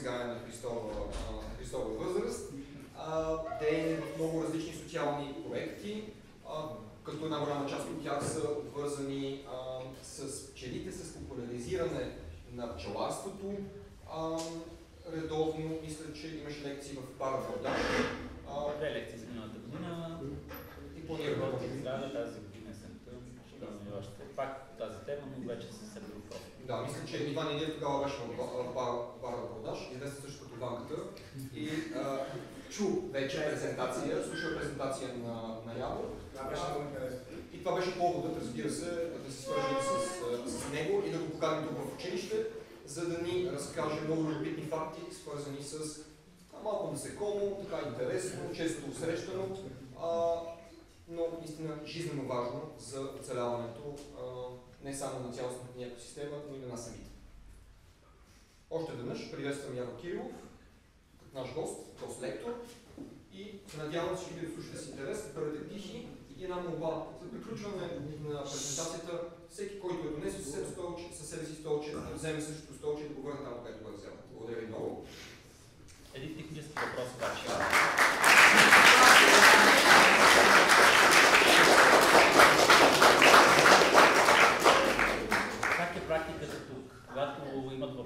сега е на Христова, а, на Христова възраст. А, Дейни в много различни социални проекти, а, като една голяма част от тях са обвързани а, с пчелите, с популяризиране на пчеларството. А, редовно, мисля, че имаше лекции в пара вода. А, Две лекции за миналата година. и планира да Работих продължи. здраве тази година там. Ще пак тази тема, но вече с друг профил. Да, мисля, че Иван Илиев тогава беше в ба- в бар, бара на продаж, известен също като банката. И а, чу вече презентация, слуша презентация на, на Яво. Това беше много интересно. И това беше поводът, разбира се, да се свържем с, с него и да го поканим тук в училище, за да ни разкаже много любопитни факти, свързани с малко насекомо, така интересно, често срещано, а, но наистина жизненно важно за оцеляването не само на цялостната ни екосистема, но и на нас самите. Още веднъж приветствам Яро Кирилов, наш гост, гост-лектор и се надявам, че ще ви слушате с интерес, бъдете тихи и една молба. За приключване на презентацията, всеки, който е донесъл със себе си столче, да вземе същото столче и да го върне там, където го е взел. Благодаря ви много. Един технически въпрос обаче.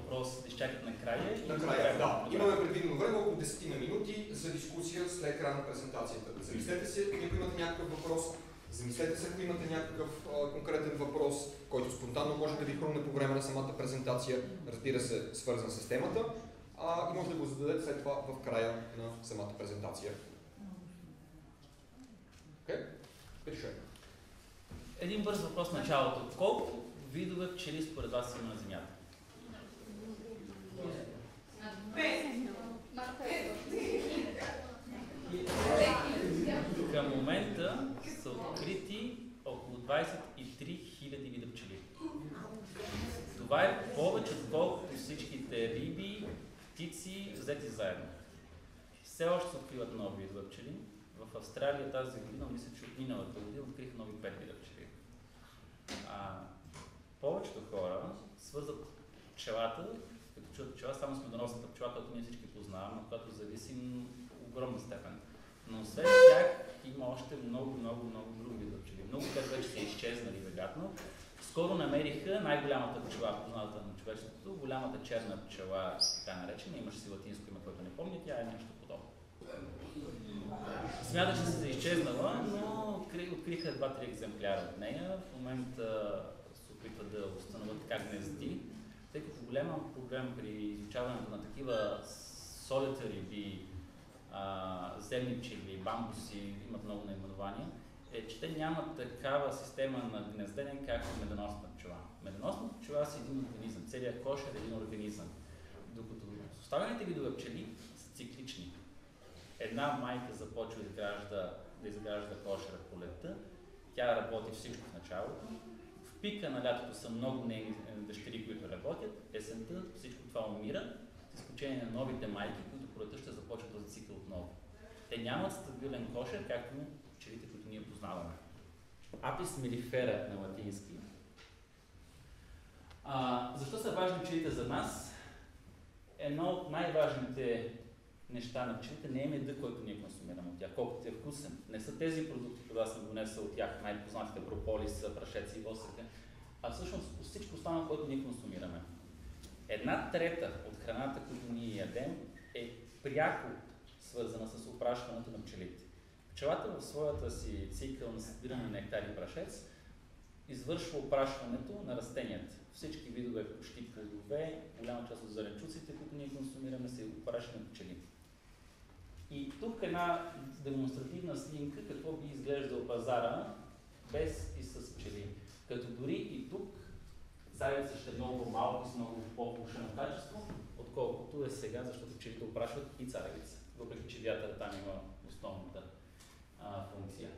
Въпрос, да изчакат накрая? Накрая, да. Добре. Имаме предвидено време около 10 на минути за дискусия след края на презентацията. Замислете се, ако имате някакъв въпрос, замислете се, ако имате някакъв а, конкретен въпрос, който спонтанно може да ви хрумне по време на самата презентация, разбира се, свързан с темата, а, и може да го зададете след това в края на самата презентация. Окей? Okay? Един бърз въпрос в началото. Колко видове пчели според вас има на Земята? Към момента са открити около 23 000 вида пчели. Това е повече, отколкото всичките риби, птици, взети заедно. Все още се откриват нови видове пчели. В Австралия тази година, мисля, че от миналата година откриха нови 5 вида пчели. А, повечето хора свързват пчелата, като чуят пчела, само смедоносната пчела, която ние всички познаваме, от която зависим в огромна степен. Но освен тях има още много, много, много други видове пчели. Много те вече са изчезнали, вероятно. Скоро намериха най-голямата пчела, позната на човечеството, голямата черна пчела, така наречена, имаше си латинско име, което не помня, тя е нещо подобно. Смята, че се е изчезнала, но откри, откриха два-три екземпляра от нея. В момента се опитват да установят как гнезди, тъй като голям проблем при изучаването на такива solitary bee, а, земни пчели, бамбуси, имат много наименования, е, че те нямат такава система на гнездене, както медоносната пчела. Медоносната пчела си един организъм, целият кош е един организъм. Докато останалите видове пчели са циклични. Една майка започва да изгражда, да изгражда кошера по лета, тя работи всичко в началото. В пика на лятото са много нейни е, дъщери, които работят. Есента всичко това умира, с изключение на новите майки, които пролетта ще започват този цикъл отново. Те нямат стабилен кошер, както пчелите, които ние познаваме. Апис мелифера на латински. А, защо са важни пчелите за нас? Едно от най-важните неща на пчелите не е меда, който ние консумираме от тях, колкото е вкусен. Не са тези продукти, които аз съм донесъл от тях, най-познатите прополиса, прашеци и восъка, а всъщност всичко останало, което ние консумираме. Една трета от храната, която ние ядем, е пряко свързана с опрашването на пчелите. Пчелата в своята си цикъл на събиране на нектар прашец извършва опрашването на растенията. Всички видове почти плодове, голяма част от зеленчуците, които ние консумираме, се опрашват на пчели. И тук една демонстративна снимка, какво би изглеждал пазара без и с пчели. Като дори и тук царевица ще е много малко с много по-повишено качество, отколкото е сега, защото пчелите опрашват и царевица, въпреки че вятъра там има основната а, функция.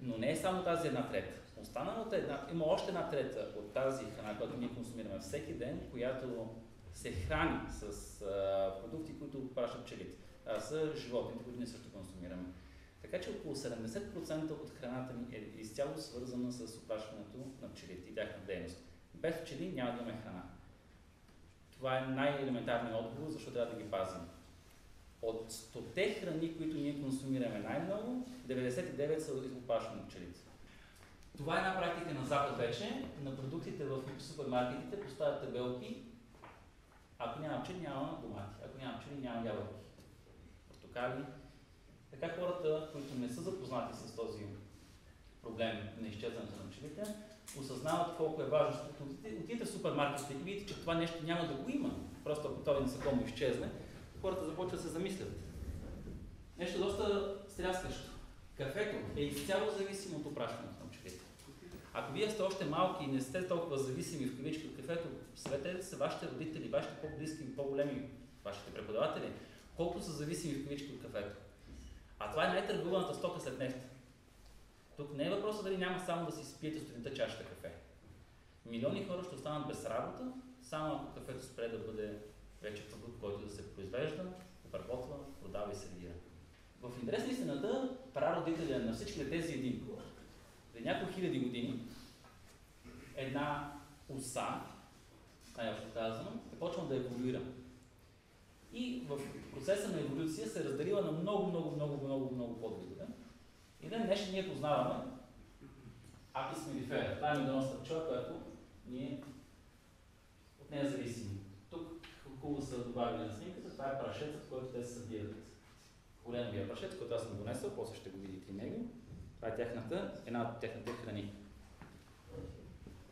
Но не е само тази една трета. Останалата една, има още една трета от тази храна, която ние консумираме всеки ден, която се храни с а, продукти, които пращат пчелите. Това са животните, които ние също консумираме. Така че около 70% от храната ни е изцяло свързана с опрашването на пчелите и тяхна дейност. Без пчели няма да имаме храна. Това е най-елементарният отговор, защо трябва да ги пазим. От 100 храни, които ние консумираме най-много, 99 са от пчелите. Това е една практика на Запад вече. На продуктите в супермаркетите поставят табелки. Ако няма пчели, няма домати. Ако няма пчели, няма ябълки. Портокали. Така хората, които не са запознати с този проблем на изчезването на пчелите, осъзнават колко е важно. Отидете в супермаркетите и видите, че това нещо няма да го има. Просто ако този насекомо изчезне, хората започват да се замислят. Нещо доста стряскащо. Кафето е изцяло зависимо от опрашването на пчелите. Ако вие сте още малки и не сте толкова зависими в кавички от кафето, съветете се вашите родители, вашите по-близки, по-големи, вашите преподаватели, колко са зависими в кавички от кафето. А това е най-търгуваната стока след нефта. Тук не е въпросът дали няма само да си спиете студента чашата кафе. Милиони хора ще останат без работа, само ако кафето спре да бъде вече продукт, който да се произвежда, обработва, продава и сервира. В интерес на истината, прародителя на всички тези един, преди няколко хиляди години, една оса, най-общо казано, е почнала да еволюира. И в процеса на еволюция се е разделила на много, много, много, много, много подвидове. И ден днешен ние познаваме Апис mellifera. Това е медоносна пчела, която ние от нея зависим. Тук хубаво са добавили на снимката, това е прашецът, който те се събират. Голеновия прашец, който аз съм донесъл, после ще го видите и него. Това е тяхната, една от техните храни.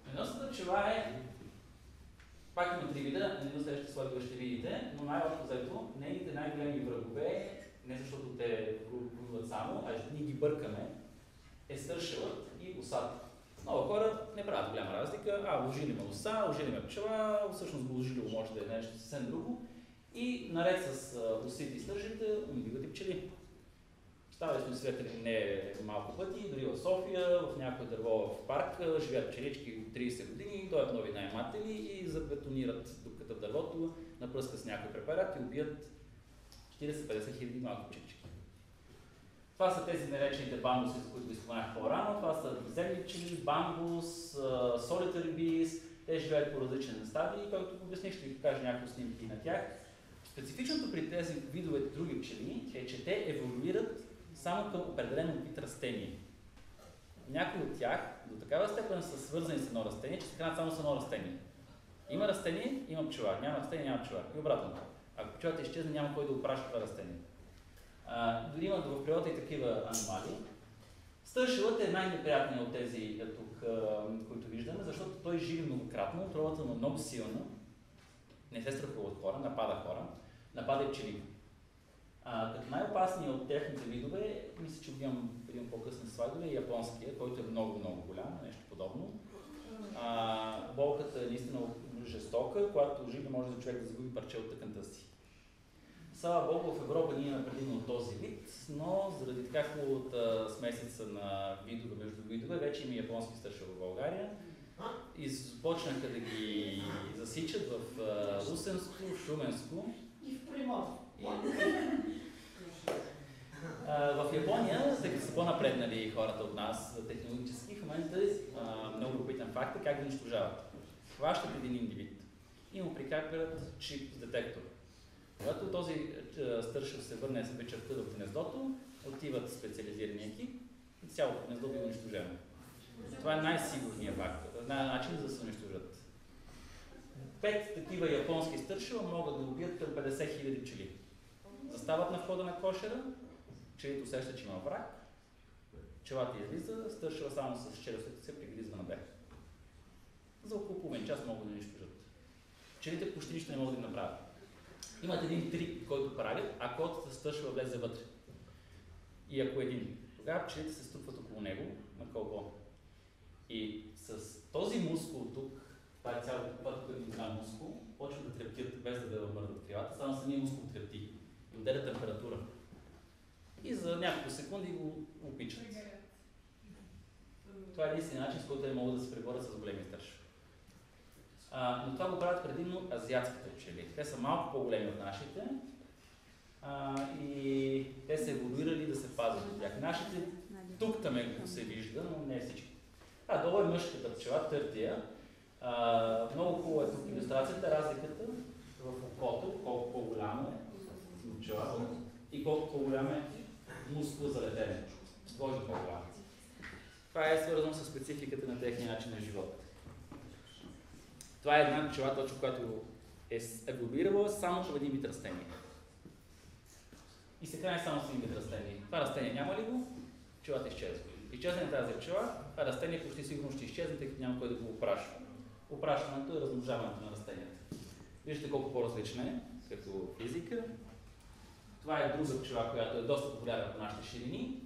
Медоносната пчела е пак има три вида, на следващите слайдове ще видите, но най-общо взето, нейните най-големи врагове не защото те воюват само, а ние ги бъркаме, е стършелът и осата. Много хора не правят голяма разлика. А, вложили ме оса, вложили ме пчела, всъщност вложили може да е нещо съвсем друго. И наред с осите и стържите, умиват и пчели. Ставали сме свидетели не малко пъти, дори в София, в някой дърво в парк, живеят пчелички 30 години, дойдат нови наематели и забетонират дупката в дървото, напръска с някой препарат и убият 40-50 хиляди малки пчелички. Това са тези наречените бамбуси, за които ви споменах по-рано. Това са земни пчели, бамбус, solitary bees. Те живеят по различен стадии, който обясних, ще ви покажа някои снимки на тях. Специфичното при тези видове други пчели е, че те еволюират само към определен вид растение. Някои от тях до такава степен са свързани с едно растение, че се хранят само с едно растение. Има растение, има пчела. Няма растение, няма пчела. И обратното. Ако пчелата изчезне, няма кой да опрашва това растение. А, дори има в природа и такива аномалии. Стършилът е най-неприятният от тези тук, които виждаме, защото той живи многократно, отровата му е много силна, не се страхува от хора, напада хора, напада и пчели. А, като най-опасният от техните видове, мисля, че имам един по-късни слайдове, е японския, който е много-много голям, нещо подобно. А, болката е наистина жестока, когато живи може да човек да загуби парче от тъканта си. Слава Богу, в Европа ние имаме предимно този вид, но заради така хубавата смесица на видове между видове, вече има японски стърши в България. И започнаха да ги засичат в Русенско, Шуменско. И в Приморско. В Япония, тъй като са по-напреднали хората от нас технологически, в момента много любопитен факт е как ги унищожават. Хващат един индивид и му прикапват чип с детектор. Когато този стършъл се върне с вечерта в гнездото, отиват специализирани екип и цялото гнездо бива унищожено. Това е най-сигурният начин за да се унищожат. Пет такива японски стършила могат да убият към 50 000 пчели. За застават на входа на кошера, пчелите усещат, че има враг, пчелата излиза, стършва само с челюстите се пригризва на бег. За около половин час могат да унищожат. Пчелите почти нищо не могат да направят. Имат един трик, който правят, ако котата стършва влезе вътре. И ако един, тогава пчелите се ступват около него на кълбо. И с този мускул тук, това е цял път, който голям мускул, почват да трептят без да мърдат крилата, само самия мускул трепти отделя температура. И за няколко секунди го опичат. Това е единствения начин, с който те могат да се преборят с големи стършове. А, но това го правят предимно азиатските пчели. Те са малко по-големи от нашите а, и те са еволюирали да се пазят от тях. Нашите тук там се вижда, но не всички. А, долу е мъжката пчела, търтия. А, много хубава е тук иллюстрацията, разликата в окото, колко по-голямо е пчелата и колко по-голям е мускул за летене. Двойно по-голям. Това е свързано с спецификата на техния начин на живота. Това е една пчела точно, която е еволюирала само в един вид растение. И се храни само с един вид растение. Това растение няма ли го? Пчелата изчезва. Изчезне тази пчела, а растение почти сигурно ще изчезне, тъй като няма кой да го опрашва. Опрашването е размножаването на растенията. Вижте колко по-различна е, като физика. Това е друга пчела, която е доста популярна по нашите ширини.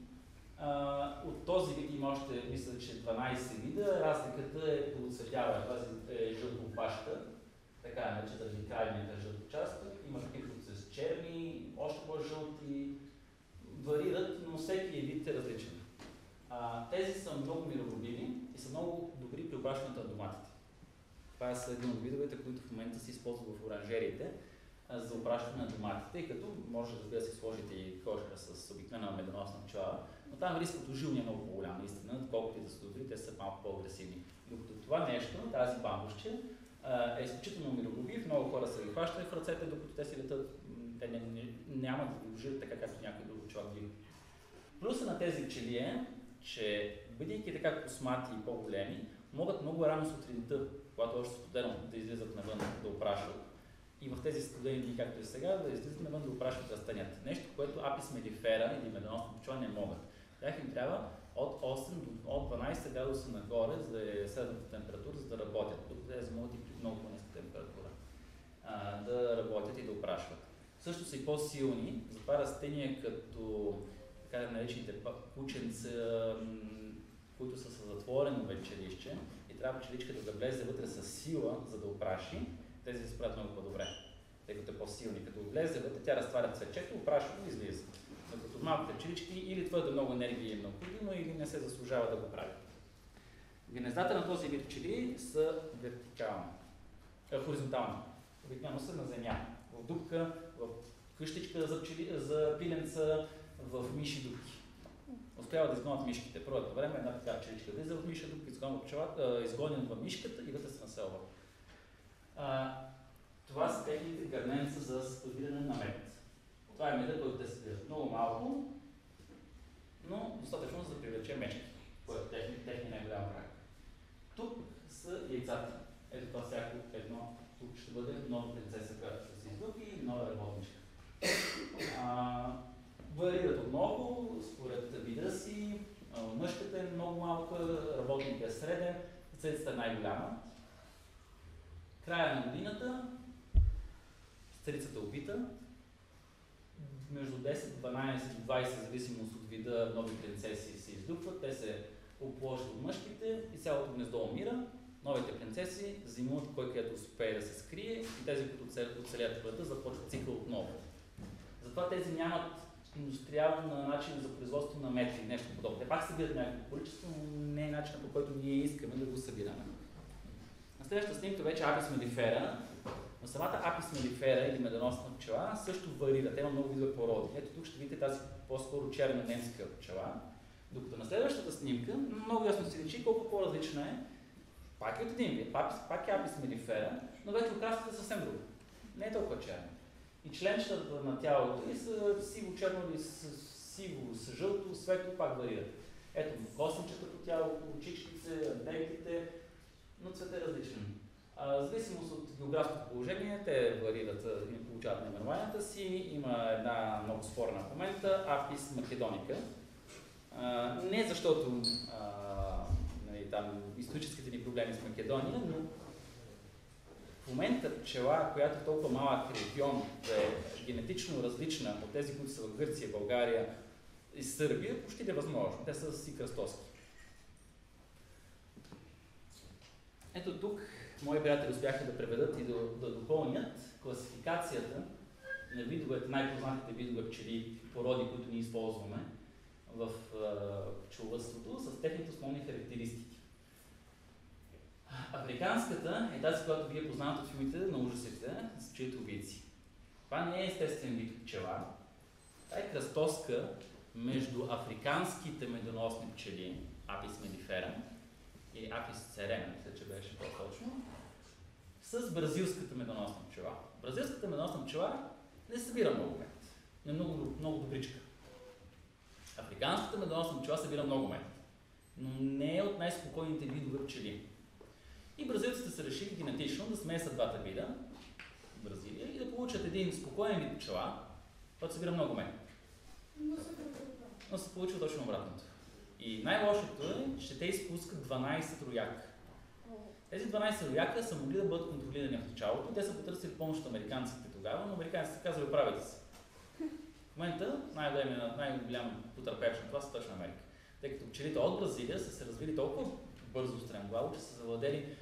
От този вид има още, мисля, че 12 вида. Разликата е по оцветяване. Тази е жълтопашка, така е нарече заради крайния жълточастък. Има такива, които с черни, още по-жълти. Варират, но всеки вид е различен. А, тези са много миролюбиви и са много добри при опрашването на доматите. Това са един от видовете, които в момента се използват в оранжериите за опрашване на доматите, и като може да се сложите и кошка с обикновена медоносна пчела, но там рискът от жилни е много по-голям, наистина, колкото и са добри, те са малко по-агресивни. Докато това нещо, тази бамбушче, е изключително миролюбив, много хора са ги хващали в ръцете, докато те си летат, те не, не, няма да ги ужират така, както някой друг човек ги. Плюса на тези пчели е, че бидейки така космати и по-големи, могат много рано сутринта, когато още студено, да излизат навън да опрашват. И в тези студени дни, както и сега, да излизат навън да опрашват растенията. Нещо, което апис мелифера или медоносна пчела не могат. Тях им трябва от 8 до от 12 градуса нагоре, за е средната температура, за да работят. Тук тези могат и при много по-ниска температура а, да работят и да опрашват. Също са и по-силни, затова растения като така наречените кученца, които са с затворено вечерище и трябва пчеличката да влезе вътре с сила, за да опраши, тези се справят много по-добре, тъй като е по-силни. Като влезе вътре, тя разтваря цвечето, опрашва и излиза. Докато малките пчелички или твърде много енергия е необходимо, или не се заслужава да го прави. Гнездата на този вид пчели са вертикални, е, хоризонтални. Обикновено са на земя, в дупка, в къщичка за, пчели, за пиленца, в миши дупки. Успява да изгонят мишките. Първото време една така пчеличка влиза в миша дупка, изгонва пчелата, изгонен в мишката и вътре се населва. А, това са техните гърненца за складиране на мед. Това е меда, който те събират много малко, но достатъчно за да привлече мечки, което е техния, техния най-голям враг. Тук са яйцата. Ето това всяко едно. Тук ще бъде нова принцеса, която ще се излъпи и нова работничка. Варират отново, според вида си. Мъжката е много малка, работникът е среден, цецата е най-голяма. Края на годината, старицата е убита, между 10, 12 и 20, зависимост от вида нови принцеси се издупват, те се опложат от мъжките и цялото гнездо умира. Новите принцеси взимат кой където успее да се скрие и тези, които оцелят врата, започват цикъл отново. Затова тези нямат индустриална начин за производство на метри, нещо подобно. Те пак събират някакво количество, но не е начинът по който ние искаме да го събираме. Следващата снимка вече Апис мелифера. Но самата Апис мелифера или медоносна пчела също варира. Те има много видове породи. Ето тук ще видите тази по-скоро черна немска пчела. Докато на следващата снимка много ясно се личи колко по-различна е. Пак е от един вид, пак, пак е Апис мелифера, но вече окрасата е съвсем друга. Не е толкова черна. И членчетата на тялото и са сиво-черно или сиво, с жълто, светло пак варират. Ето, космичето тяло, очичките, антенките, но цвет е различен. А, в зависимост от географското положение, те варират и получават наименованията си. Има една много спорна в момента, Апис Македоника. А, не защото а, нали, там историческите ни проблеми с Македония, но в момента пчела, която е толкова малък регион, да е генетично различна от тези, които са в Гърция, България и Сърбия, почти невъзможно. Те са си кръстоски. Ето тук мои приятели успяха да преведат и да, да допълнят класификацията на видовете, най-познатите видове пчели, породи, които ние използваме в пчеловътството, с техните основни характеристики. Африканската е тази, която вие познавате от филмите на ужасите, с чието убийци. Това не е естествен вид пчела. Това е кръстоска между африканските медоносни пчели, Apis mellifera, и Apis cerena, мисля, че беше по-точно, с бразилската медоносна пчела. Бразилската медоносна пчела не събира много мед, но е много, много добричка. Африканската медоносна пчела събира много мед, но не е от най-спокойните видове пчели. И бразилците са решили генетично да смесат двата вида в Бразилия и да получат един спокоен вид пчела, който събира много мед. Но се получва точно обратното. И най-лошото е, че те изпускат 12 рояка. Тези 12 рояка са могли да бъдат контролирани в началото. Те са потърсили помощ от американците тогава, но американците казали, правите се. В момента най-голям, най-голям потърпевш на това са точно Америка. Тъй като пчелите от Бразилия са се развили толкова бързо стремглаво, че са завладели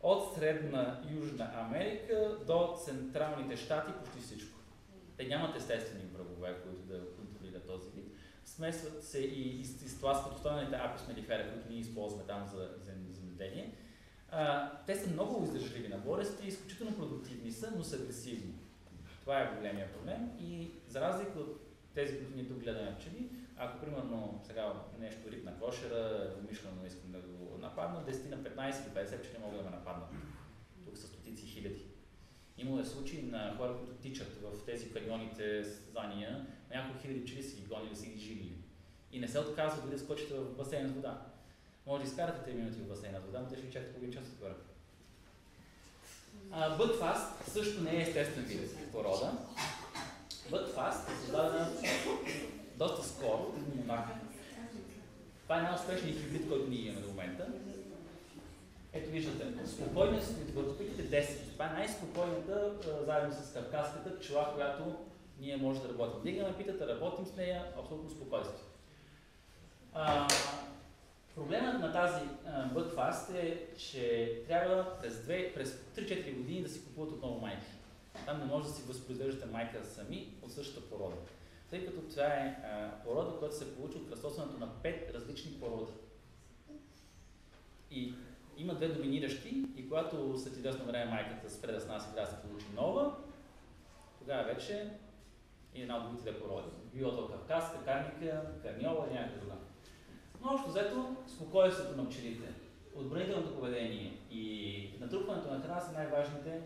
от Средна Южна Америка до Централните щати почти всичко. Те нямат естествени врагове, които да. Смесват се и изтласкват останалите апис които ние използваме там за земеделие. те са много издържливи на болести, изключително продуктивни са, но са агресивни. Това е големия проблем и за разлика от тези, които ние тук гледаме пчели, ако примерно сега нещо рипна кошера, умишлено искам да го нападна, 10 на 15 или 50 пчели могат да ме нападнат. Тук са стотици хиляди. Имало е случаи на хора, които тичат в тези каньоните състезания, няколко хиляди пчели си ги гонили, си ги жилили. И не се отказват дори да скочите в басейн с вода. Може да изкарате 3 минути в басейна с вода, но те ще ви чакат половин час отгоре. Бътфаст също не е естествен вид порода. Бътфаст е създадена доста скоро от Монако. Това е най-успешният хибрид, който ние имаме до момента. Ето виждате, спокойност, върхопитите 10. Това е най-спокойната, заедно с кавказската пчела, която ние може да работим. Дигаме питата, работим с нея, абсолютно спокойствие. А, проблемът на тази бъкфаст е, че трябва през, през 3-4 години да си купуват отново майки. Там не може да си възпроизвеждате майка сами от същата порода тъй като това е а, порода, която се получи от кръстосването на пет различни породи. И има две доминиращи и когато след известно време майката спре да снася трябва да се получи нова, тогава вече и една от другите две породи. Било то кавказска, карника, карниола или някаква друга. Но общо взето, спокойствието на пчелите, отбранителното поведение и натрупването на храна са най-важните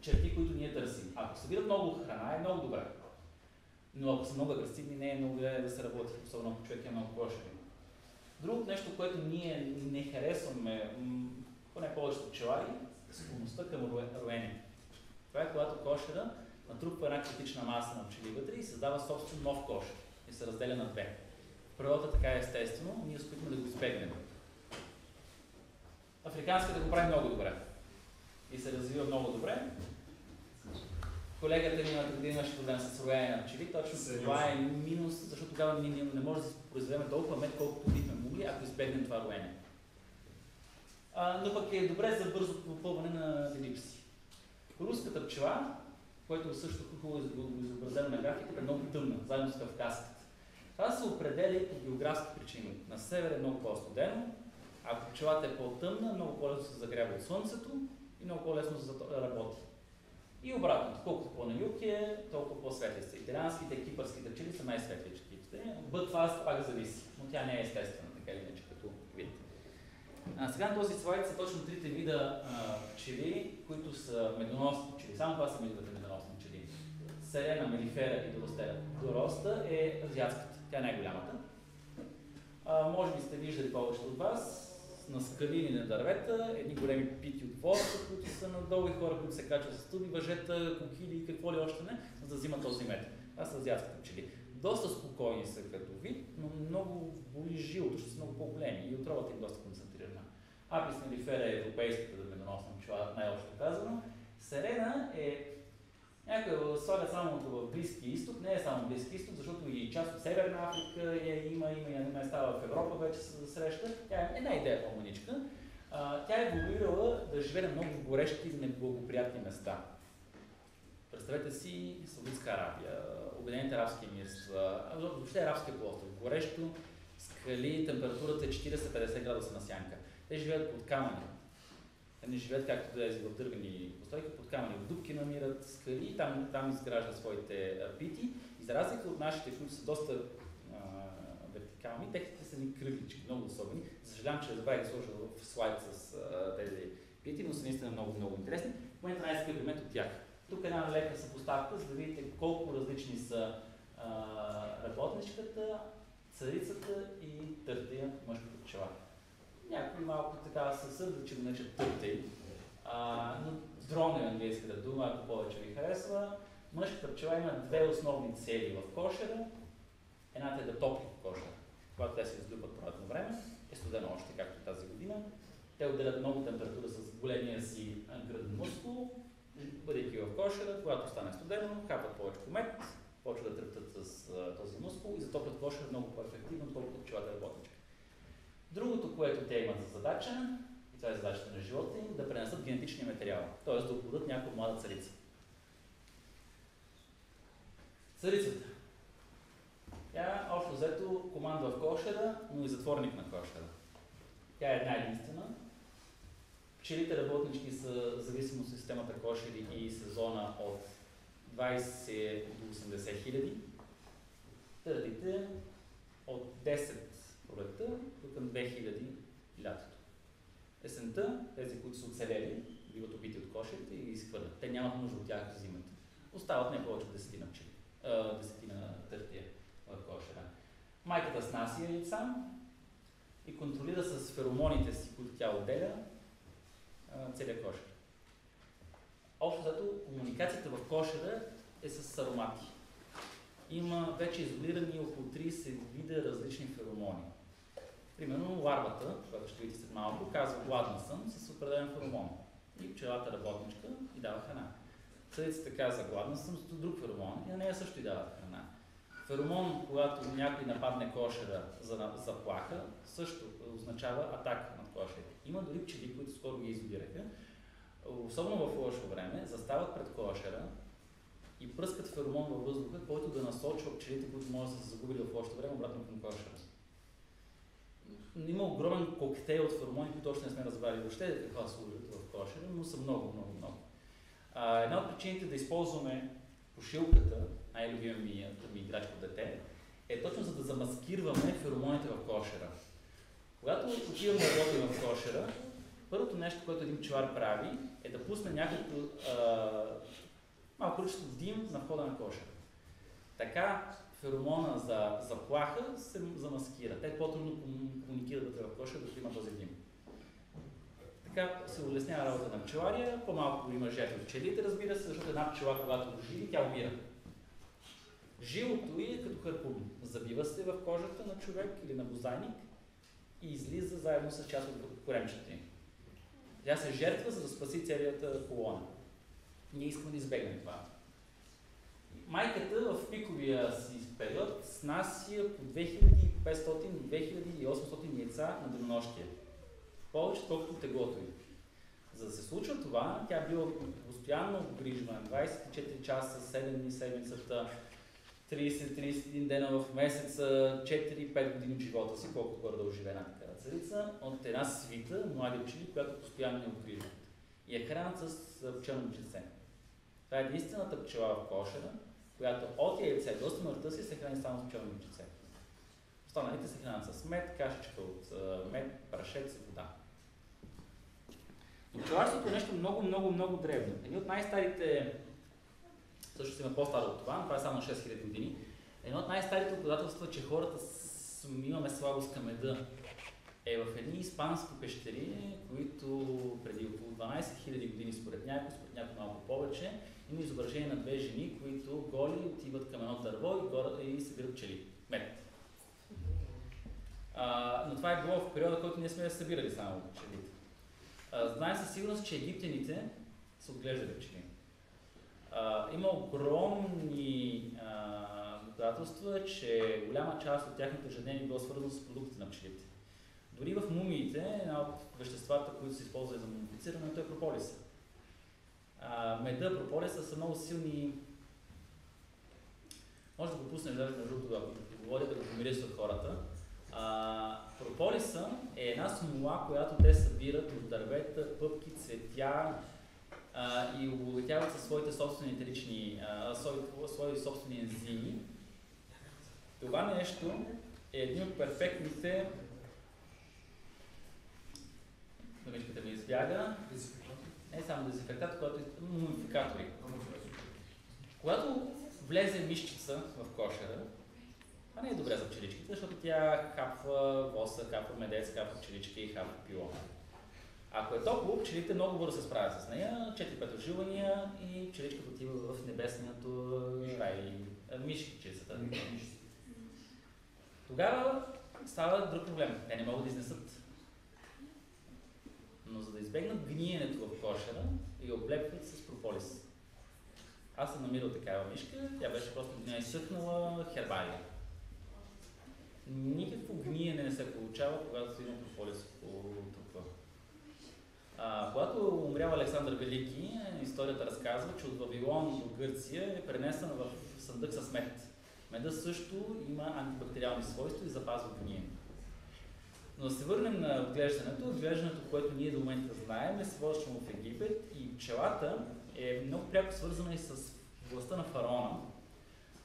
черти, които ние търсим. Ако събират много храна, е много добре. Но ако са много агресивни, не е много добре да се работи, особено ако човек е много кошери. Друго нещо, което ние не харесваме, поне повечето пчелари, е склонността към роене. Това е когато кошера натрупва една критична маса на пчели вътре и създава собствен нов кошер и се разделя на две. В природата така е естествено, ние се опитваме да го избегнем. Африканската го прави много добре и се развива много добре, Колегата ми на година имаше проблем с рояне на пчели, точно това е минус, защото тогава ние не може да произведем толкова мед, колкото бихме могли, ако избегнем това роене. Но пък е добре за бързо попълване на елипси. Руската пчела, което също хубаво е изобразено на графиката, е много тъмна, заедно с кавказската. Това се определя по географски причини. На север е много по-студено, ако пчелата е по-тъмна, много по-лесно се загрява от слънцето и много по-лесно се работи. И обратно, колкото по налюки е, толкова по-светли са. Италианските, кипърските пчели са най-светличките. Бът това пак зависи, но тя не е естествена, така или иначе. А, сега на този слайд са точно трите вида пчели, които са медоносни пчели. Само това са видовете медоносни пчели. Серена, мелифера и доростера. Дороста е азиатската, тя е най-голямата. може би сте виждали повечето от вас. на скалини на дървета, едни големи пити от воска, които са надолу и хора, които се качват с стуби, въжета, кокили и какво ли още не, за да взимат този мед. Това са азиатските пчели. Доста спокойни са като вид, но много боли жилото, защото са много по-големи и отровата им доста концентрирана. Апис нелифера е европейската медоносна пчела, най-общо казано. Серена е някой слага само в Близки изток, не е само Близки изток, защото и част от Северна Африка е, има, има и места в Европа вече се среща. Тя е една идея по-маничка. тя е еволюирала да живее на много горещи и неблагоприятни места. Представете си Саудитска Арабия, Обединените арабски емирства, въобще арабския полуостров, горещо, скали, температурата е 40-50 градуса на сянка. Те живеят под камъни. Те не живеят както е в дървени постройки, под камъни, в дубки намират скали и там, там изграждат своите пити. И за разлика от нашите, които са доста а, вертикални, техните са ни кръглички, много особени. Съжалявам, че забравих да сложа в слайд с а, тези пити, но са наистина много, много интересни. В момента най-скъпият от тях. Тук една лека съпоставка, за да видите колко различни са а, работничката, царицата и търтия мъжката пчела. Някои малко така се сърда, че го наричат търтей, а, но дрон е английската дума, ако повече ви харесва. Мъжката пчела има две основни цели в кошера. Едната е да топли кошера. Когато те се издупат пролетно време, е студено още, както тази година. Те отделят много температура с големия си гръден мускул, бъдейки в кошера, когато стане студено, хапат повече мед, почват да трептат с този мускул и затоплят кошера много по-ефективно, колкото пчелата работничка. Другото, което те имат за задача, и това е задачата на живота им, да пренесат генетичния материал, т.е. да оплодат някаква млада царица. Царицата. Тя общо взето командва в кошера, но и затворник на кошера. Тя е една единствена, Пчелите работнички са зависимо от системата кошери и сезона от 20 до 80 хиляди. Търдите от 10 пролетта до към 2000 лятото. Есента, тези, които са оцелели, биват убити от кошерите и изхвърлят. Те нямат нужда от тях за зимата. Остават не повече от десетина пчели, десетина търтия в кошера. Майката снася яйца и контролира с феромоните си, които тя отделя, целият кошер. Общо зато комуникацията в кошера е с аромати. Има вече изолирани около 30 вида различни феромони. Примерно ларвата, която ще видите след малко, казва гладна съм с определен феромон. И пчелата работничка и дава храна. Царицата казва гладна съм с друг феромон и на нея също и дава храна. Феромон, когато някой нападне кошера за заплаха, също означава атака над кошерите. Има дори пчели, които скоро ги изолираха, особено в лошо време, застават пред кошера и пръскат феромон във въздуха, който да насочва пчелите, които може да са загубили в лошо време, обратно към кошера. Има огромен коктейл от феромони, които още не сме разбрали въобще каква служат в кошера, но са много, много, много. А, една от причините да използваме пошилката, най-любимия ми, ми играч по дете, е точно за да замаскираме феромоните в кошера. Когато отиваме да работим в кошера, първото нещо, което един пчелар прави, е да пусне някакво малко количество дим на входа на кошера. Така феромона за заплаха се замаскира. Те по-трудно комуникират вътре в кошера, да има този дим. Така се улеснява работа на пчелария, по-малко има жертви пчелите, разбира се, защото една пчела, когато го живи, тя умира. Живото е като харпун. Забива се в кожата на човек или на бозайник и излиза заедно с част от коремчета им. Тя се жертва, за да спаси целият колона. Ние искаме да избегнем това. Майката в пиковия си период снася по 2500-2800 яйца на денонощие. Повече, колкото теглото им. За да се случва това, тя била постоянно обгрижвана 24 часа, 7 дни седмицата, 30-31 дена в месеца, 4-5 години от живота си, колкото горе да една такава царица, от една свита млади учени, която постоянно е обгрижват. И е хранат с пчелно мъчице. Това е единствената пчела в кошера, която от яйце до смъртта си се храни само с пчелно мъчице. Останалите се хранят с мед, кашичка от мед, прашец вода. Но пчеларството е нещо много, много, много древно. Едни от най-старите също има по-старо от това, но това е само 6000 години. Едно от най-старите доказателства, че хората имаме слабост към меда е в едни испански пещери, които преди около 12 000 години според някои, според някои малко повече, има изображение на две жени, които голи отиват към едно дърво и, гора, и събират пчели. Мед. А, но това е било в периода, който ние сме събирали само пчелите. Знае със сигурност, че египтяните са отглеждали пчели. Има огромни доказателства, че голяма част от тяхното ежедневие било свързано с продуктите на пчелите. Дори в мумиите, една от веществата, които се използват за мумифицирането е прополиса. Меда, прополиса са много силни. Може да го пуснеш даже между другото, ако говоря да го помирисват хората. А, прополиса е една смола, която те събират от дървета, пъпки, цветя а, и обогатяват със своите собствени а, свои, свои собствени ензими. Това нещо е един от перфектните думичката ми избяга. Не само дезинфектатор, който е мумификатори. Когато влезе мишчица в кошера, това не е добре за пчеличките, защото тя хапва воса, хапва медец, хапва пчелички и хапва пило. Ако е топло, пчелите много бързо се справят с нея, 4-5 оживания и пчеличката отива в небесното рай. Мишкичицата. Тогава става друг проблем. Те не могат да изнесат. Но за да избегнат гниенето в кошера, и облепват с прополис. Аз съм намирал такава мишка, тя беше просто гния изсъхнала хербария. Никакво гниене не се получава, когато има прополис по трупа. А, когато умрял Александър Велики, историята разказва, че от Вавилон до Гърция е пренесен в съндък с мед. Меда също има антибактериални свойства и запазва гниене. Но да се върнем на отглеждането. Отглеждането, което ние до момента знаем, е свършено в Египет и пчелата е много пряко свързана и с властта на фараона.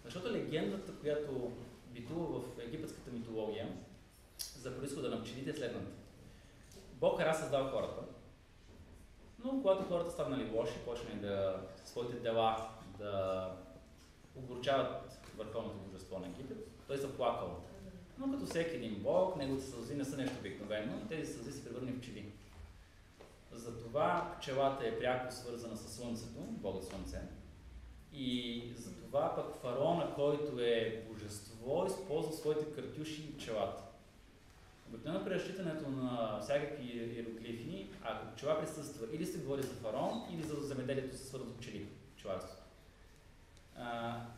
Защото легендата, която битува в египетската митология за происхода на пчелите е следната. Бог Ра създал хората, но когато хората станали лоши, почнали да своите дела да огорчават върховното божество на Египет, той се плакал. Но като всеки един бог, неговите сълзи не са нещо обикновено и тези сълзи се превърнали в пчели. Затова пчелата е пряко свързана с Слънцето, Бога Слънце. И затова пък фараона, който е божество, използва своите картюши и пчелата. Обикновено при разчитането на всякакви иероглифи, ако пчела присъства, или се говори за фараон, или за земеделието се свързва пчели, пчеларство.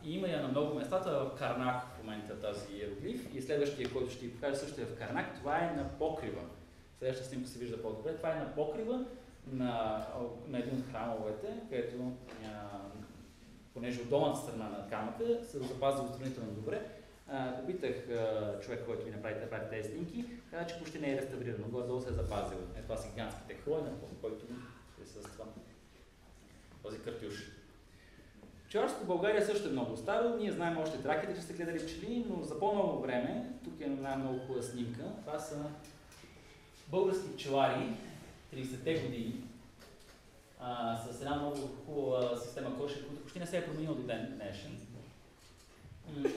И има я на много места, е в Карнак в момента тази иероглиф и следващия, който ще ви покажа също е в Карнак, това е на покрива. Следващата снимка се вижда по-добре. Това е на покрива на, на един от храмовете, където понеже от долната страна на камъка се запазил сравнително добре. А, попитах а, човек, който ми направи, направи тези снимки, каза, че почти не е реставрирано, горе-долу се е запазил. Е, това са гигантските хлои, на който присъства този картюш. Пчеларството в България също е много старо. Ние знаем още траките, че сте гледали пчели, но за по-ново време, тук е една много хубава снимка, това са български пчелари, 30-те години, а, с една много хубава система кошер, която почти не се е променила до ден днешен.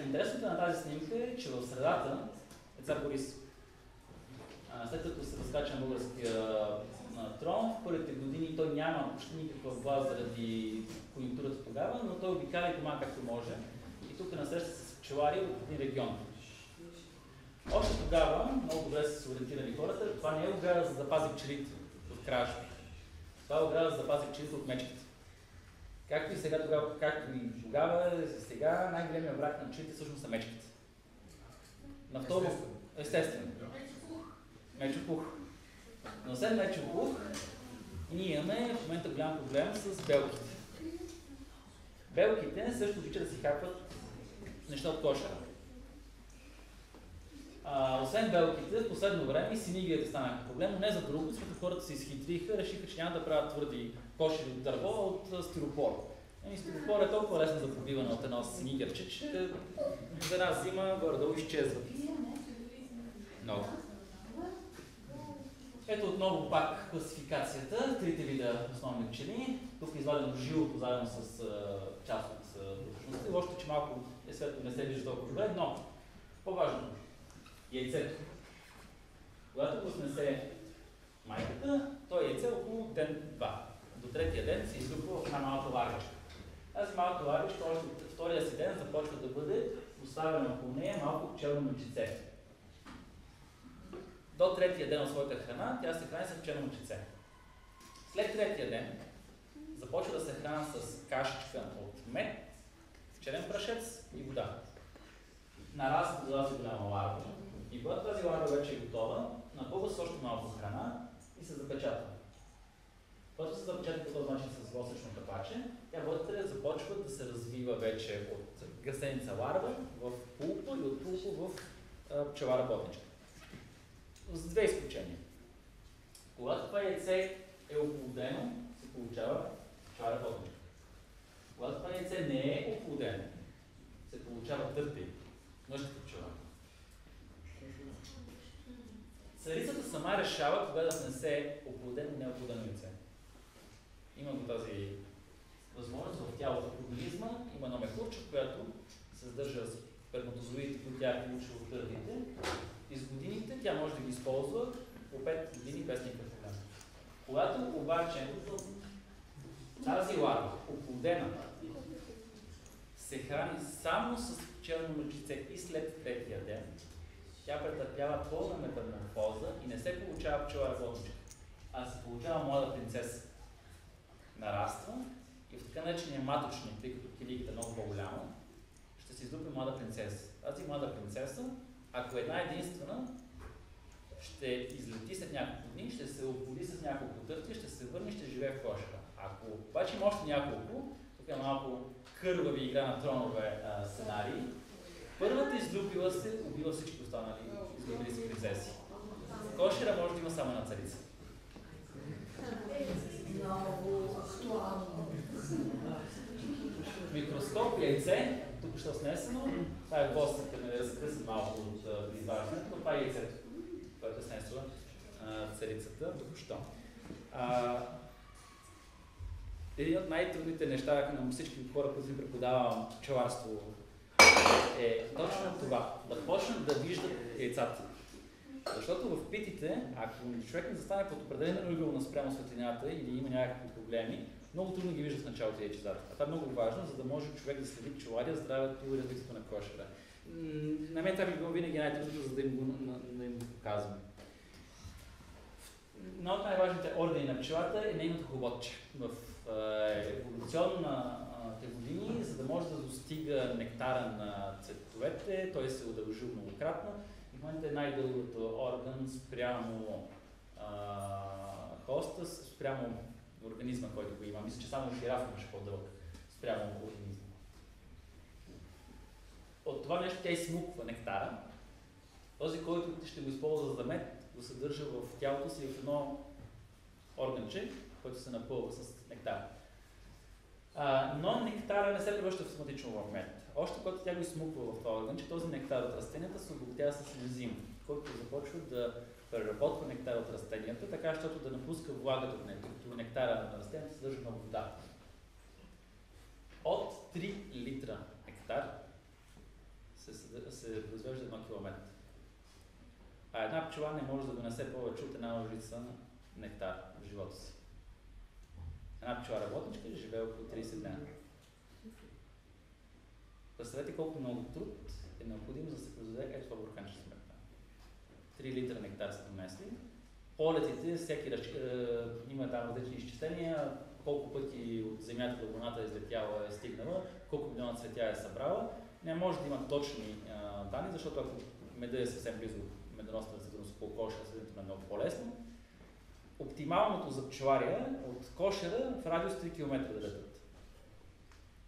Интересното на тази снимка е, че в средата е цар Борис. А, след като се разкача на българския на трон, в първите години той няма почти никаква власт заради конъюнктурата тогава, но той обикаля и помага както може. И тук е на среща с пчелари от един регион. Още тогава, много добре са се ориентирали хората, това не е ограда за да запази пчелите от кражби. Това е ограда за да запази пчелите от мечките. Както и сега, тогава, както и тогава, сега най-големия враг на пчелите всъщност са мечките. На второ, естествено. Мечопух. Но след мечопух, ние имаме в момента голям проблем с белките. Белките също обичат да си хапват неща от кошера. А, освен белките, в последно време и синигията станаха проблем, но не за друго, защото хората се изхитриха, решиха, че няма да правят твърди кошери от дърво, а от стиропор. Ами, стиропор е толкова лесно за пробиване от едно синигерче, че за една зима горе-долу изчезват. Много. Ето отново пак класификацията, трите вида основни пчели. Тук е извадено жилото заедно с а, част от вътрешността. Още, че малко е светло, не се вижда толкова добре, но по-важно яйцето. Когато го снесе майката, той яйце около ден-два. До третия ден се излюбва в една малка ларичка. Тази малка ларичка още втория си ден започва да бъде поставена около нея малко пчелно мъчице. До третия ден от своята храна тя се храни с пчелно мъчице. След третия ден започва да се храна с кашичка от мед, пчелен прашец и вода. Нараства тази голяма ларва. И когато тази ларва вече е готова, напълва с още малко храна и се запечатва. Когато се запечатва по този начин с восъчно капаче, тя вътре започва да се развива вече от гъсеница ларва в пулпа и от пулпа в пчела работничка. С две изключения. Когато това яйце е оплодено, се получава пчела работничка. Когато това яйце не е оплодено, се получава търпи, мъжката пчела. Царицата сама решава кога да внесе оплодено и неоплодено яйце. Има го тази възможност в тялото в организма, има едно мехурче, която се съдържа сперматозоидите, които тя е получила от търдите. И с годините тя може да ги използва по 5 години без никакъв проблем. Когато обаче тази ларва, оплодена, се храни само с пчелно мъчице и след третия ден, тя претърпява пълна метаморфоза и не се получава пчела работничка, а се получава млада принцеса. Нараства и в така наречения маточник, тъй като киликата е много по-голяма, ще се издупи млада принцеса. Тази млада принцеса, ако една единствена, ще излети след няколко дни, ще се оплоди с няколко търти, ще се върне и ще живее в кошера. Ако обаче има още няколко, тук е малко кървави игра на тронове а, сценарии, първата излюбила се, убива всички останали се принцеси. Кошера може да има само една царица. Микроскоп, яйце, тук ще снесено. Това е костата, не разкъсна малко от изваждането. Това е яйцето, което е снесла царицата току-що. Един от най-трудните неща на всички хора, които ви преподавам пчеларство, е точно това. Да почнат да виждат яйцата. Защото в питите, ако човек не застане под определен ъгъл на спрямо светлината или има някакви проблеми, много трудно ги вижда в началото яйчетата. А това е много важно, за да може човек да следи пчелария, здравето и развитието на кошера. На мен това би било винаги най-трудно, за да им го, да им го показвам. Една от най-важните органи на пчелата е нейното хоботче. В еволюционните години, за да може да достига нектара на цветовете, той се е удължил многократно в момента е най-дългото орган спрямо а, хоста, спрямо организма, който го има. Мисля, че само жираф имаше по-дълъг спрямо организма. От това нещо тя изсмуква нектара. Този, който ще го използва за мед, го съдържа в тялото си в едно органче, който се напълва с нектар. Но нектара не се превръща автоматично в мед. Още когато тя го изсмуква в това орган, че този нектар от растенията се обогатява с ензим, който започва да преработва нектар от растенията, така, защото да напуска влагата от него, като нектара на растенията съдържа много вода. От 3 литра нектар се, се произвежда 1 км. А една пчела не може да донесе повече от една лъжица нектар в живота си. Една пчела работничка живее около 30 дена. Представете колко много труд е необходимо за да се произведе ето това бурканче с мед. 3 литра нектар са донесли. Полетите, всеки е, има там различни изчисления, колко пъти от Земята до Луната е излетяла, е стигнала, колко милиона цветя е събрала. Не може да има точни е, данни, защото ако меда е съвсем близо медоносната растителност по кошера, следното е много по-лесно. Оптималното за пчелария от кошера в радиус 3 км да летят.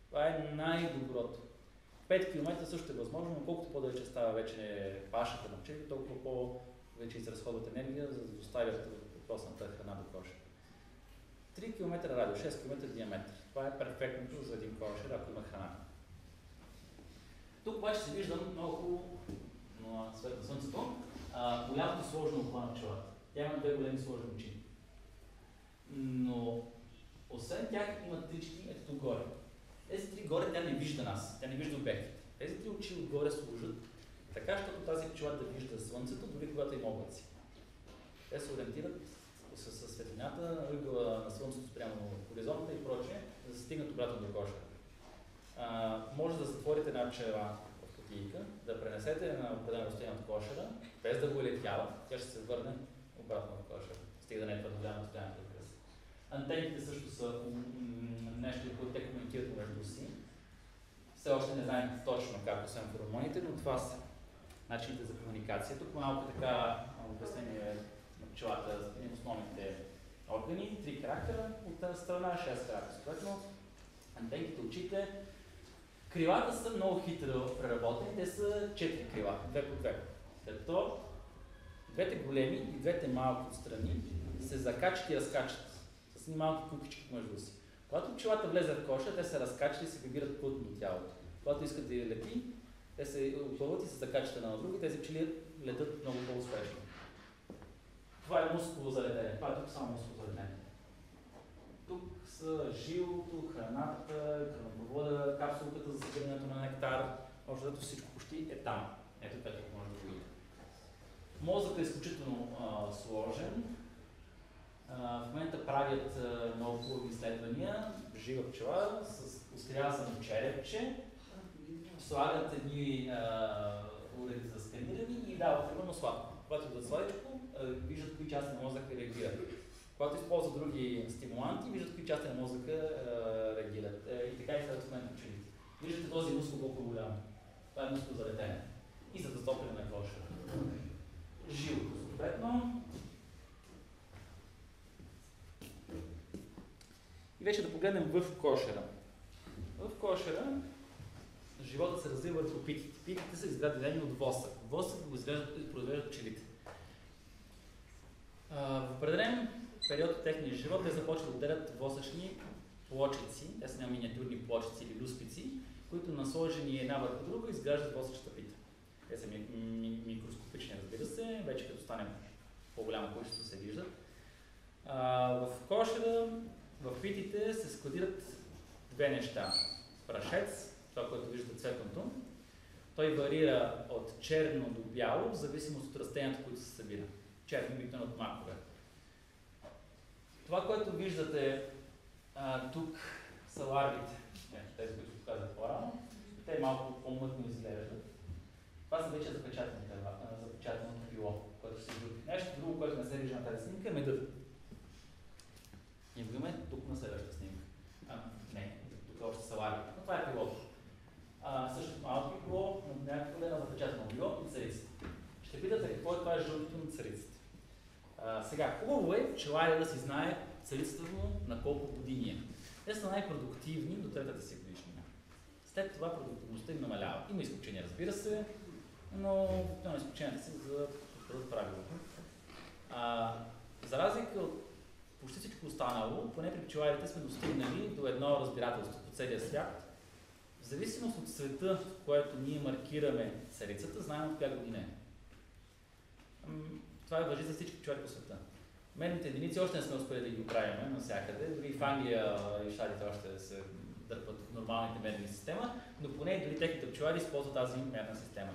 Това е най-доброто. 5 км също е възможно, но колкото по-далече става вече пашата на пчелите, толкова по-вече изразходват енергия, за да доставят въпросната храна до кошера. 3 км радиус, 6 км диаметър. Това е перфектното за един кошер, ако има храна. Тук обаче се вижда много на свет на слънцето, голямото сложно око на пчелата. Тя има две големи сложни очи. Но освен тях има трички ето тук горе. Тези три горе тя не вижда нас, тя не вижда обектите. Тези три очи отгоре служат така, защото тази пчела да вижда слънцето, дори когато има облаци. Те се ориентират с, с светлината, ъгъла на слънцето спрямо хоризонта и прочее, за да стигнат обратно до кошера. А, може да затворите една пчела в кутийка, да пренесете на определено разстояние от кошера, без да го летява, тя ще се върне обратно в кошера. Стига да не е твърде голямо се. Антените също са нещо, което те комуникират между си. Все още не знаем точно как са феромоните, но това са начините за комуникация. Тук малко така обяснение на пчелата, от основните органи, три характера от тази страна, шест характера. Съответно, антенките, очите, крилата са много хитро преработени, те са четири крила, две по две. Като двете големи и двете малки отстрани се закачат и разкачат с малки купички помежду си. Когато пчелата влезе в коша, те се разкачат и се вибират плътно от тялото. Когато искат да я лети, те се опълват и се закачат една на друга и тези пчели летат много по-успешно. Това е мускуло заледение. Това е тук само мускуло заледение. Тук са жилото, храната, хранопровода, капсулката за събирането на нектар. Общо зато всичко почти е там. Ето така може да го видите. Мозъкът е изключително а, сложен. В момента правят много хубави изследвания. Жива пчела с отрязано черепче, слагат едни уреди за сканиране и дават примерно сладко. Когато дадат сладичко, виждат кои части на мозъка реагират. Когато използват други стимуланти, виждат кои части на мозъка реагират. Е, и така и след в момента пчелите. Виждате този мускул колко е голям. Това е мускул за летене. И за затопляне на кошера. Жилото, съответно. Вече да погледнем в кошера. В кошера живота се развива върху питите. Питите са изградени от восък. Восък го изграждат, произвеждат пчелите. В определен период от техния живот те започват да отделят восъчни плочици, те са миниатюрни плочици или люспици, които насложени една върху друга изграждат восъчната пита. Те са ми, ми, микроскопични, разбира се, вече като стане по-голямо количество се виждат. В кошера, в питите се складират две неща. Прашец, това, което виждате цветното, той варира от черно до бяло, в зависимост от растенията, които се събира. Черно обикновено от макове. Това, което виждате а, тук са ларвите, не, тези, които показах по-рано. Те малко по-мътно изглеждат. Това са вече запечатаните, запечатаното било, което се изгуби. Нещо друго, което не се вижда на тази снимка е медът. И виждаме тук на следващата снимка. А, не, тук още са ларви. Но това е пилото. А, също малко било, но някакво е на запечатано било и царицата. Ще питате какво е това жълтото на царицата. А, сега, хубаво е пчеларя да си знае царицата му на колко години е. Те са най-продуктивни до третата си годишнина. След това продуктивността им намалява. Има изключения, разбира се, но изключенията са за да правилото. А, за разлика от почти всичко останало, поне при пчеларите сме достигнали до едно разбирателство по целия свят. В зависимост от света, в който ние маркираме царицата, знаем от коя година е. Това въжи за всички пчелари по света. Мерните единици още не сме успели да ги оправим навсякъде. Дори в Англия и Штатите още се дърпат в нормалните мерни система, но поне дори техните пчелари използват тази мерна система.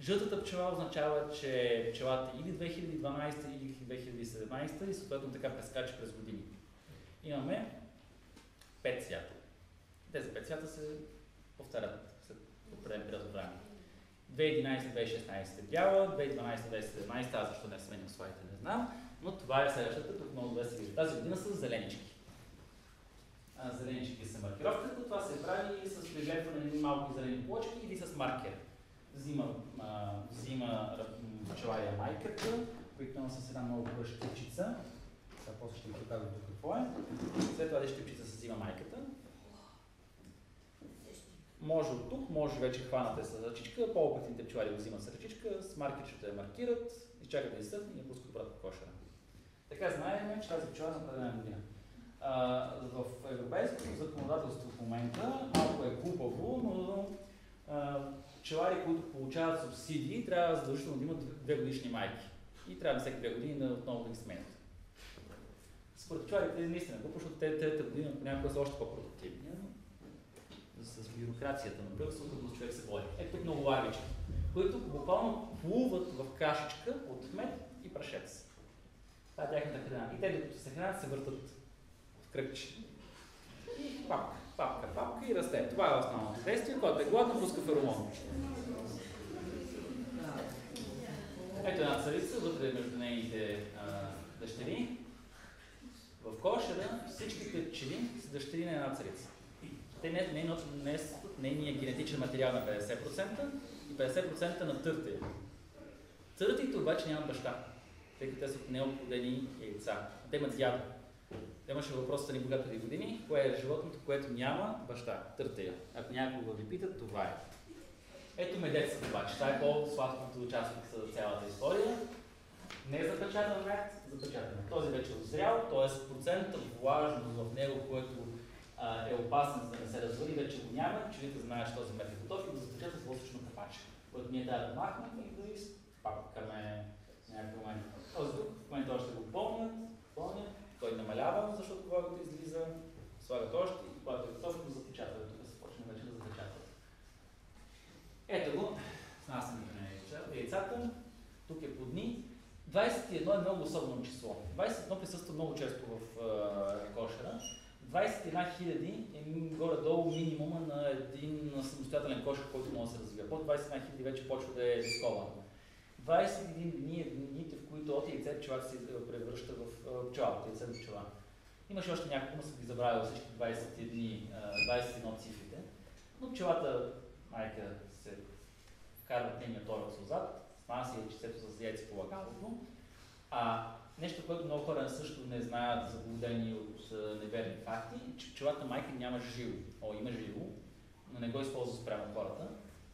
Жълтата пчела означава, че пчелата или 2012 или 2017 и съответно така прескача през години. Имаме пет цвята. Тези пет цвята се повтарят след определен период от време. 2011-2016 бяла, 2012-2017, аз защо не сменям слайдите, не знам, но това е следващата, тук много добре се вижда. Тази година са зеленички. А, зеленички са маркировката, това се прави с прижепване на малки зелени плочки или с маркер. Взима, а, взима пчелария майката, които с една много хубава щипчица. Сега после ще ви покажа тук какво е. След това щипчица се взима майката. Може от тук, може вече хванате с ръчичка, по-опитните пчелари го взимат с ръчичка, с маркичето я маркират, изчакат да изсъхне и я пускат обратно в кошера. Така знаем, че тази пчела е на определена година. В европейското законодателство в момента малко е глупаво, но пчелари, които получават субсидии, трябва задължително да имат две годишни майки. И трябва на всеки две години да отново да ги сменят. Според пчеларите е наистина глупо, защото те трета година понякога са още по-продуктивни. С бюрокрацията на правителството, човек се бори. Ето тук много ларвички, които буквално плуват в кашичка от хмет и прашец. Това е тяхната храна. И те, докато се хранят, се въртат в кръгче. И папка, папка, папка и расте. Това е основното действие, който е гладно, пуска феромон. Ето една царица, вътре между нейните дъщери. В кошера всичките пчели са дъщери на една царица. Те не, не, не, не нейния генетичен материал на 50% и 50% на търтия. Търтите обаче нямат баща, тъй като те са неоплодени яйца. Те имат дядо. Имаше въпросът ни богато преди години, кое е животното, което няма баща, търтия. Ако някого ви питат, това е. Ето медецът обаче. Това е по-сладкото част от цялата история. Не е запечатан мед, запечатан. Този вече е озрял, т.е. процентът влажност в него, който а, е опасен за да не се развали, вече го няма. Пчелите знаят, че този мед е готов и го запечатат с лосъчно капаче, което ние трябва да махнем и да изпапкаме някакъв момент. Този в момента още го помнят, помнят, той намалява, защото когато излиза, слагат още и когато е готов, го запечатват. Тук се почне вече да запечатват. Ето го, снасянето на яйцата. Тук е по дни. 21 е много особено число. 21 присъства много често в uh, кошера. 21 хиляди е горе-долу минимума на един самостоятелен кошер, който може да се развива. Под 21 хиляди вече почва да е рискован. 21 дни е дните, в които от яйце пчелата се превръща в uh, пчелата, яйце пчела. Имаше още няколко, но съм ги забравил всички 20 дни, uh, 21 цифрите. Но пчелата, майка, се вкарва нейния торакс отзад, снася яйчецето с яйце по лагалото. А нещо, което много хора също не знаят, заблудени от неверни факти, че пчелата майка няма жило. О, има жило, но не го използва спрямо хората.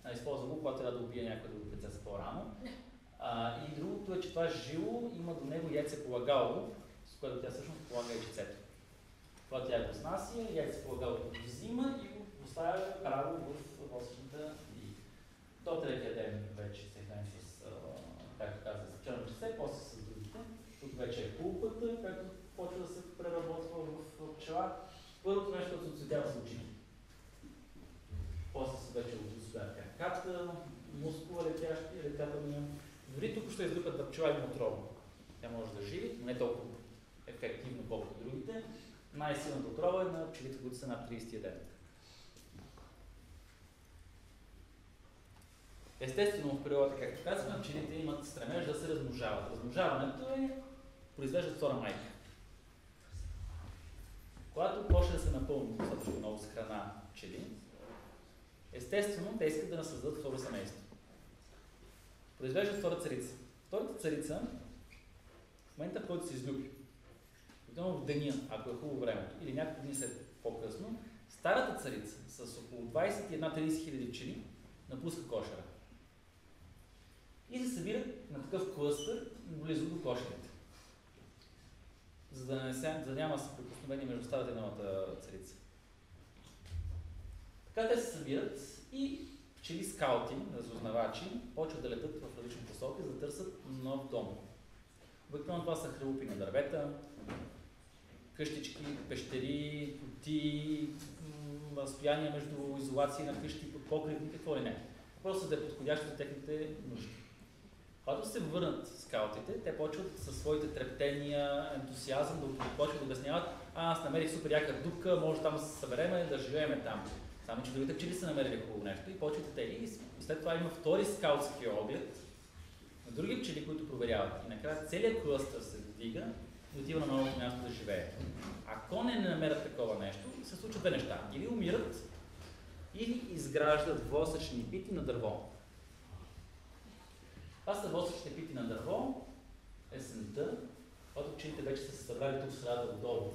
А, използва го, когато трябва да убие някой да го прецеса по-рано. А, и другото е, че това жило има до него яйце полагало, с което тя всъщност полага яйчецето. Това тя го снася, яйце полагалото го взима и го поставя право в восъчната и до третия ден вече се храни с, както казах, с черно чесе, после с другите. Тук вече е пулпата, както почва да се преработва в пчела. Първото нещо, което се оцветява с очи. После се вече отстоят краката, мускула летящи, летателния. Дори тук ще издухат пчела има отрова. Тя може да живи, но не толкова ефективно, колкото другите. Най-силната отрова е на пчелите, които са над 30 ден. Естествено, в природата, както казваме, пчелите имат стремеж да се размножават. Размножаването е произвеждат втора майка. Когато почне да се напълни достатъчно много с храна пчели, естествено, те искат да насъздадат второ семейство. Произвеждат втора царица. Втората царица, в момента, в който се излюби, Отделно в деня, ако е хубаво времето, или няколко дни след по-късно, старата царица с около 21-30 хиляди пчели напуска кошера. И се събират на такъв клъстър близо до кошерите. За да, не се, за да няма съприкосновение между старата и новата царица. Така те се събират и пчели скаути, разузнавачи, почват да летат в различни посоки, за да търсят нов дом. Обикновено това са хрупи на дървета, къщички, пещери, кути, разстояние между изолации на къщи, под покривни, какво ли не. Просто да е подходящо за техните нужди. Когато се върнат скаутите, те почват със своите трептения, ентусиазъм да почват да обясняват, а аз намерих супер яка дупка, може там да се събереме, да живееме там. Само, че другите пчели са намерили хубаво нещо и почват те. И след това има втори скаутски оглед на други пчели, които проверяват. И накрая целият клъстър се вдига и отива на новото място да живее. Ако не намерят такова нещо, се случват две неща. Или умират, или изграждат восъчни пити на дърво. Това са восъчни пити на дърво, есента, когато пчелите вече са се събрали тук средата отдолу.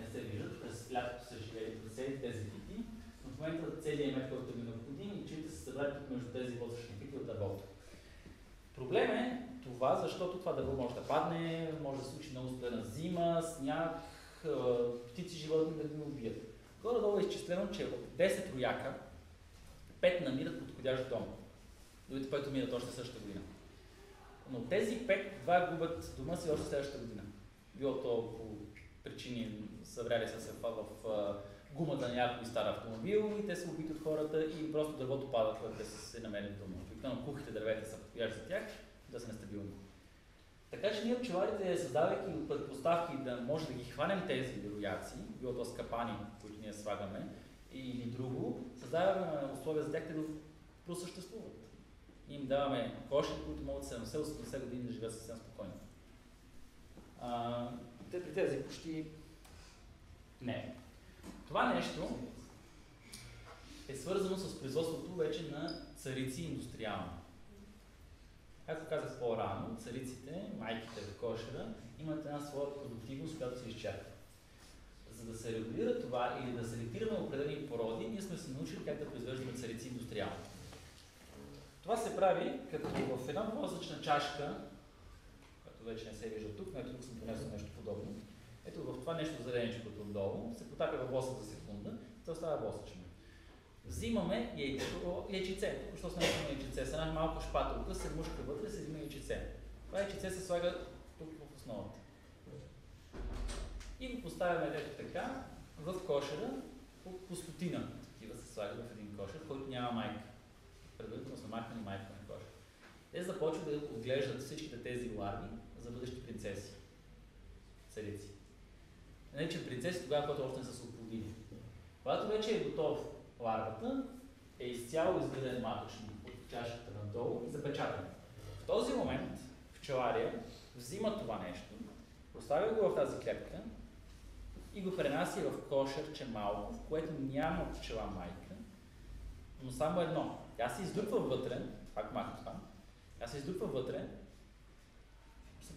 Не се виждат, през лятото са живели през тези пити, в момента целият мед, който е необходим и пчелите са събрали между тези восъчни пити от дървото. Проблем е това, защото това дърво може да падне, може да се случи много студена зима, сняг, птици, животни да ги убият. Горе-долу е изчислено, че от 10 рояка, 5 намират подходящ дом. Другите 5 умират още същата година. Но тези 5, два губят дома си още следващата година. Било то по причини, съвряли са се в гумата на някой стар автомобил и те убити от хората и просто дървото пада, когато те са се намерили дома. Обикновено кухите дървета са подходящи за тях, да са нестабилни. Така че ние пчеларите, създавайки предпоставки да може да ги хванем тези рояци, било то скапани, които ние слагаме, или друго, създаваме условия за тях да просъществуват. Им даваме коши, които могат 70-80 години да живеят съвсем спокойно. А, те при тези почти не. Това нещо е свързано с производството вече на царици индустриално. Както казах по-рано, цариците, майките в кошера, имат една своя продуктивност, която се изчерпва. За да се регулира това или да селектираме определени породи, ние сме се научили как да произвеждаме царици индустриално. Това се прави като в една восъчна чашка, която вече не се вижда тук, но тук съм понесъл нещо подобно. Ето в това нещо зеленичкото отдолу се потапя в восък за секунда то става восъчно. Взимаме яйцето, яйчице, защото сме на яйчице, с една малка шпателка се мушка вътре, се взима яйчице. Това яйчице се слага тук в основата. И го поставяме ето така в кошера по, по стотина. Такива се слага в един кошер, който няма майка. Предварително сме махнали майка на кошер. Те започват да отглеждат всичките тези ларви за бъдещи принцеси. Царици. Че принцеси тогава, когато още не са се оплодили. Когато вече е готов ларвата, е изцяло изграден маточник от чашата надолу и запечатан. В този момент пчелария взима това нещо, поставя го в тази клетка и го пренася в кошерче малко, в което няма пчела майка, но само едно. Тя се издупва вътре, пак махам това, тя се издупва вътре,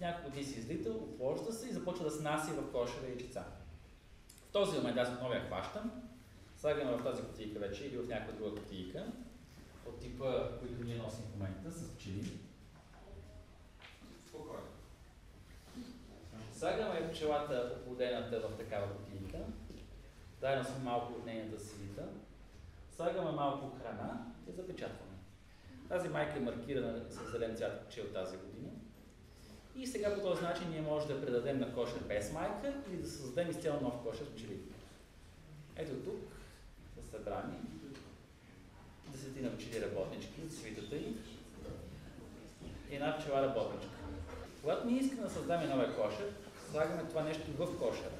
след няколко дни се излита, опложда се и започва да снася в кошера яйчица. В този момент аз отново я хващам, слагаме в тази кутийка вече или в някаква друга кутийка, от типа, които ние носим в момента, с пчели. Спокойно. Слагаме пчелата, оплодената в такава кутийка, заедно с малко от нейната свита, слагаме малко храна и запечатваме. Тази майка е маркирана с зелен цвят пчел тази година. И сега по този начин ние можем да предадем на кошер без майка или да създадем изцяло нов кошер пчели. Ето тук са събрани десетина пчели работнички, свитата и една пчела работничка. Когато ние искаме да създаме новия кошер, слагаме това нещо в кошера.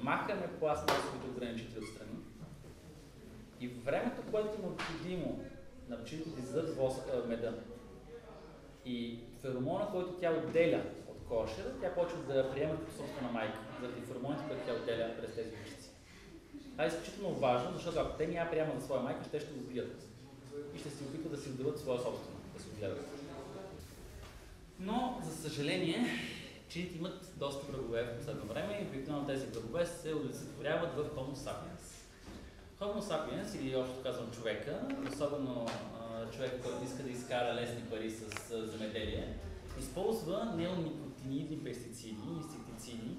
Махаме пластмасовите ограничители отстрани и времето, което е необходимо на пчелите да издадат меда и феромона, който тя отделя от кошера, тя почва да приема като собствена майка, заради феромоните, които тя отделя през тези пчици. Това е изключително важно, защото ако те няма приема за своя майка, ще ще го убият. И ще се опитват да си отдадат своя собствена, да се отгледат. Но, за съжаление, пчелите имат доста врагове в последно време и обикновено тези врагове се олицетворяват в Homo sapiens. Homo sapiens, или общо казвам човека, особено човек, който иска да изкара лесни пари с земеделие, използва неоникотинидни пестициди, инсектициди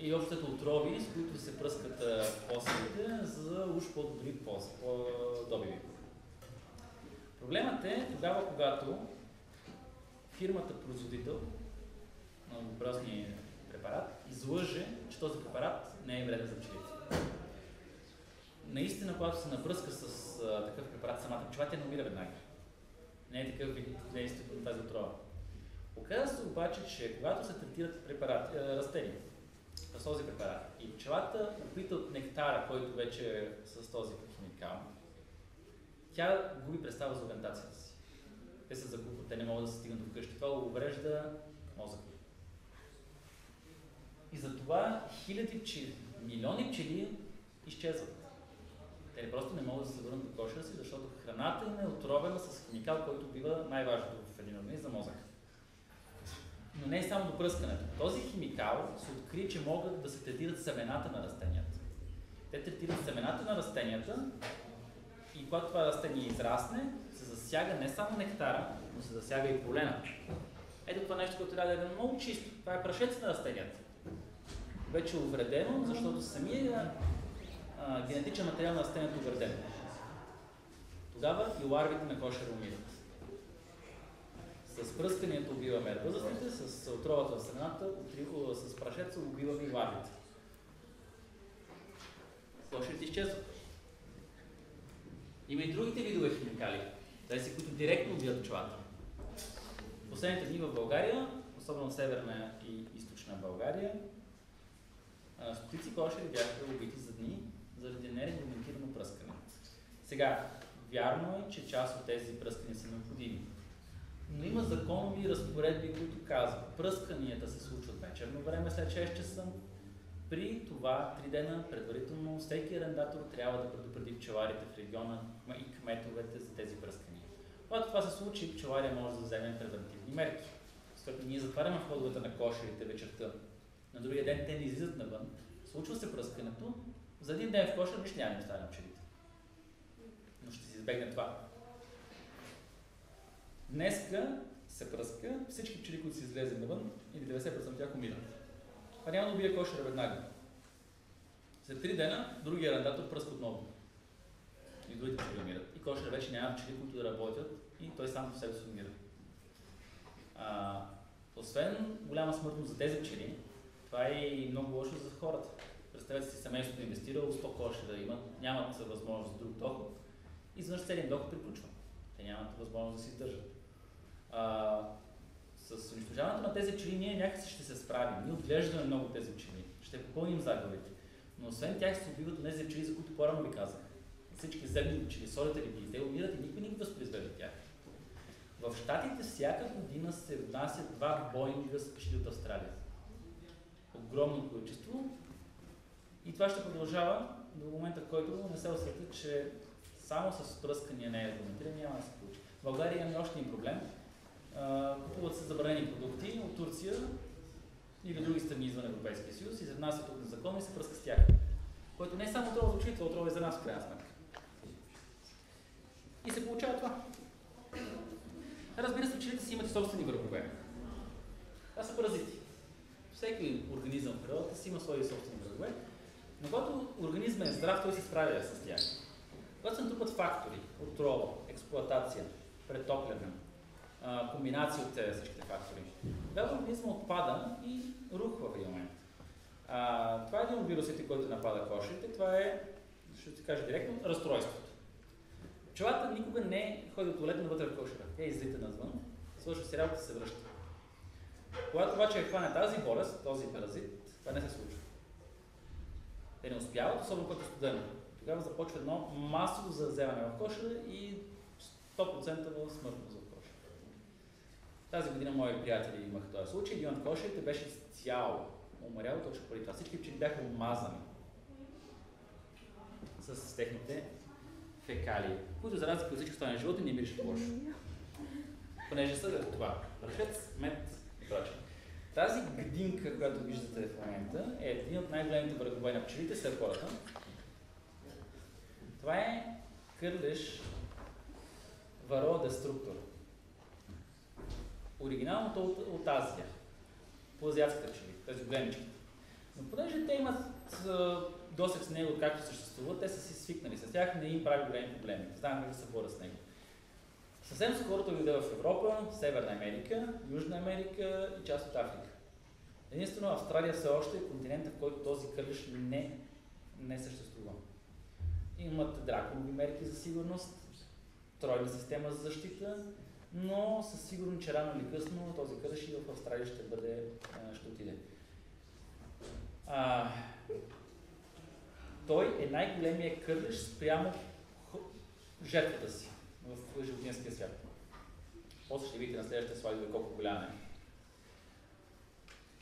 и общото отрови, с които се пръскат посевите, за уж по-добри по-добиви. Проблемът е тогава, когато фирмата производител на въпросния препарат излъже, че този препарат не е вреден за пчелите. Наистина, когато се напръска с а, такъв препарат самата пчела, тя не умира веднага. Не е такъв вид действие на тази отрова. Оказва се обаче, че когато се третират препарати, растения с този препарат и пчелата опита от нектара, който вече е с този химикал, тя губи представа за ориентацията си. Те се загубват, те не могат да се стигнат до къщи. Това уврежда мозъка. И затова хиляди пчели, милиони пчели изчезват. Те просто не могат да се върнат до кошера си, защото храната им е отровена с химикал, който бива най-важното в един организъм за мозък. Но не е само до пръскането. Този химикал се откри, че могат да се третират семената на растенията. Те третират семената на растенията и когато това растение израсне, се засяга не само нектара, но се засяга и полена. Ето това нещо, което трябва да е много чисто. Това е прашец на растенията. Вече е увредено, защото самия генетичен материал на растението увреден. Тогава и ларвите на кошера умират. С пръскането убиваме възрастните, с отровата в средата, с прашеца убиваме и ларвите. Кошерите изчезват. Има и другите видове химикали, тези, които директно убиват пчелата. последните дни в България, особено в северна и източна България, стотици кошери бяха убити за дни заради нерегламентирано пръскане. Сега, вярно е, че част от тези пръскания са необходими. Но има законови разпоредби, които казват, пръсканията се случват вечерно време след 6 часа. При това три дена предварително всеки арендатор трябва да предупреди пчеларите в региона и кметовете за тези пръскания. Когато това се случи, пчелария може да вземе превентивни мерки. Защото ние затваряме входовете на кошерите вечерта. На другия ден те не излизат навън. Случва се пръскането. За един ден в кошер нищо няма да остане на пчелите. Но ще си избегне това. Днеска се пръска, всички пчели, които си излезе навън, или 90% от тях умират. Това няма да убие кошера веднага. След три дена другия арендатор пръска отново. И другите пчели умират. И кошера вече няма пчели, които да работят и той сам по себе си умира. А, освен голяма смъртност за тези пчели, това е и много лошо за хората. Представете си семейството инвестирало 100 кошера, имат, нямат възможност за друг доход. Изведнъж целият доход приключва. Те нямат възможност да се издържат. А, с унищожаването на тези пчели ние някакси ще се справим. Ние отглеждаме много тези пчели. Ще попълним загубите. Но освен тях се убиват тези пчели, за които по-рано ви казах. Всички земни пчели, солите ли, те умират и никой не ги възпроизвежда тях. В Штатите всяка година се внасят два Боинга с пчели от Австралия. Огромно количество. И това ще продължава до момента, в който не се усетят, че само с пръскания не е регламентиран, няма да се получи. В България имаме още един проблем. купуват се забранени продукти от Турция или други страни извън Европейския съюз и се внасят тук незаконно и се пръска с тях. Което не е само отрова за очите, отрова и за нас в крайна сметка. И се получава това. Разбира се, учените си имат собствени врагове. Това са паразити. Всеки организъм в природата си има свои собствени врагове, но когато организмът е здрав, той се справя с тях. Когато се натрупат фактори, отрова, експлоатация, претопляне, комбинация от тези всичките фактори, тогава организма отпада и рухва в един момент. А, това е един от вирусите, който напада кошерите. Това е, ще ти кажа директно, разстройството. Пчелата никога не ходи от туалета навътре в кошера. Тя излита навън, свършва си работа се връща. Когато обаче хване тази болест, този паразит, това не се случва. Те не успяват, особено когато е студено. Тогава започва едно масово завземане в кошера и 100% в смъртност в кошера. Тази година мои приятели имаха този случай. Един от кошерите беше цяло умрял точно преди това. Всички пчели бяха омазани с техните фекалии, които за разлика от всички останали животни не миришат лошо. Понеже са това. Прашец, мед и прочее. Тази гдинка, която виждате в момента, е един от най-големите врагове на пчелите след хората. Това е кърлеш вароа деструктор. Оригиналното от, от Азия. По азиатските пчели, тези големичките. Но понеже те имат досег с него, както съществува, те са си свикнали с тях, не им прави големи проблеми. Знаем как да се борят с него. Съвсем скоро той дойде в Европа, Северна Америка, Южна Америка и част от Африка. Единствено Австралия все още е континента, в който този кърлиш не, не съществува. Имат драконови мерки за сигурност, тройна система за защита, но със сигурно, че рано или късно този кърлиш и в Австралия ще бъде, ще отиде. А, той е най-големия кърлиш спрямо жертвата си в животинския свят. После ще видите на следващия слайд колко голяма е.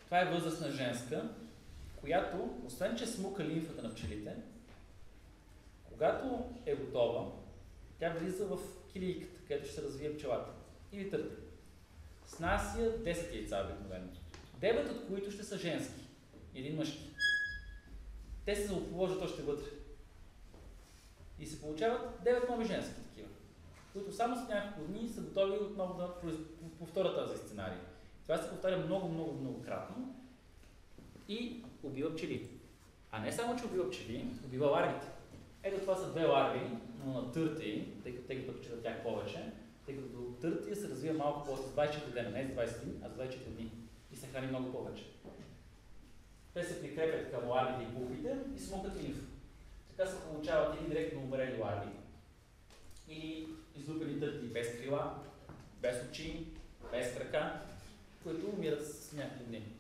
Това е възрастна женска, която, освен че смука лимфата на пчелите, когато е готова, тя влиза в килийката, където ще се развие пчелата. И ви търпи. Снася 10 яйца обикновено. 9 от които ще са женски. Един мъжки те се заоположат още вътре. И се получават 9 нови женски такива, които само с няколко дни са готови отново да повторят този сценарий. Това се повтаря много, много, много кратно и убива пчели. А не само, че убива пчели, убива ларвите. Ето това са две ларви, но на търти, тъй като те ги предпочитат тях повече, тъй като търти се развива малко по с 24 дена, не с 20 дни, а с 24 дни. И се храни много повече. Те се прикрепят към ларвите и пухите и смукат лимф. Така се получават или директно умрели ларви, или излупени търти без крила, без очи, без крака, които умират с някакви дни.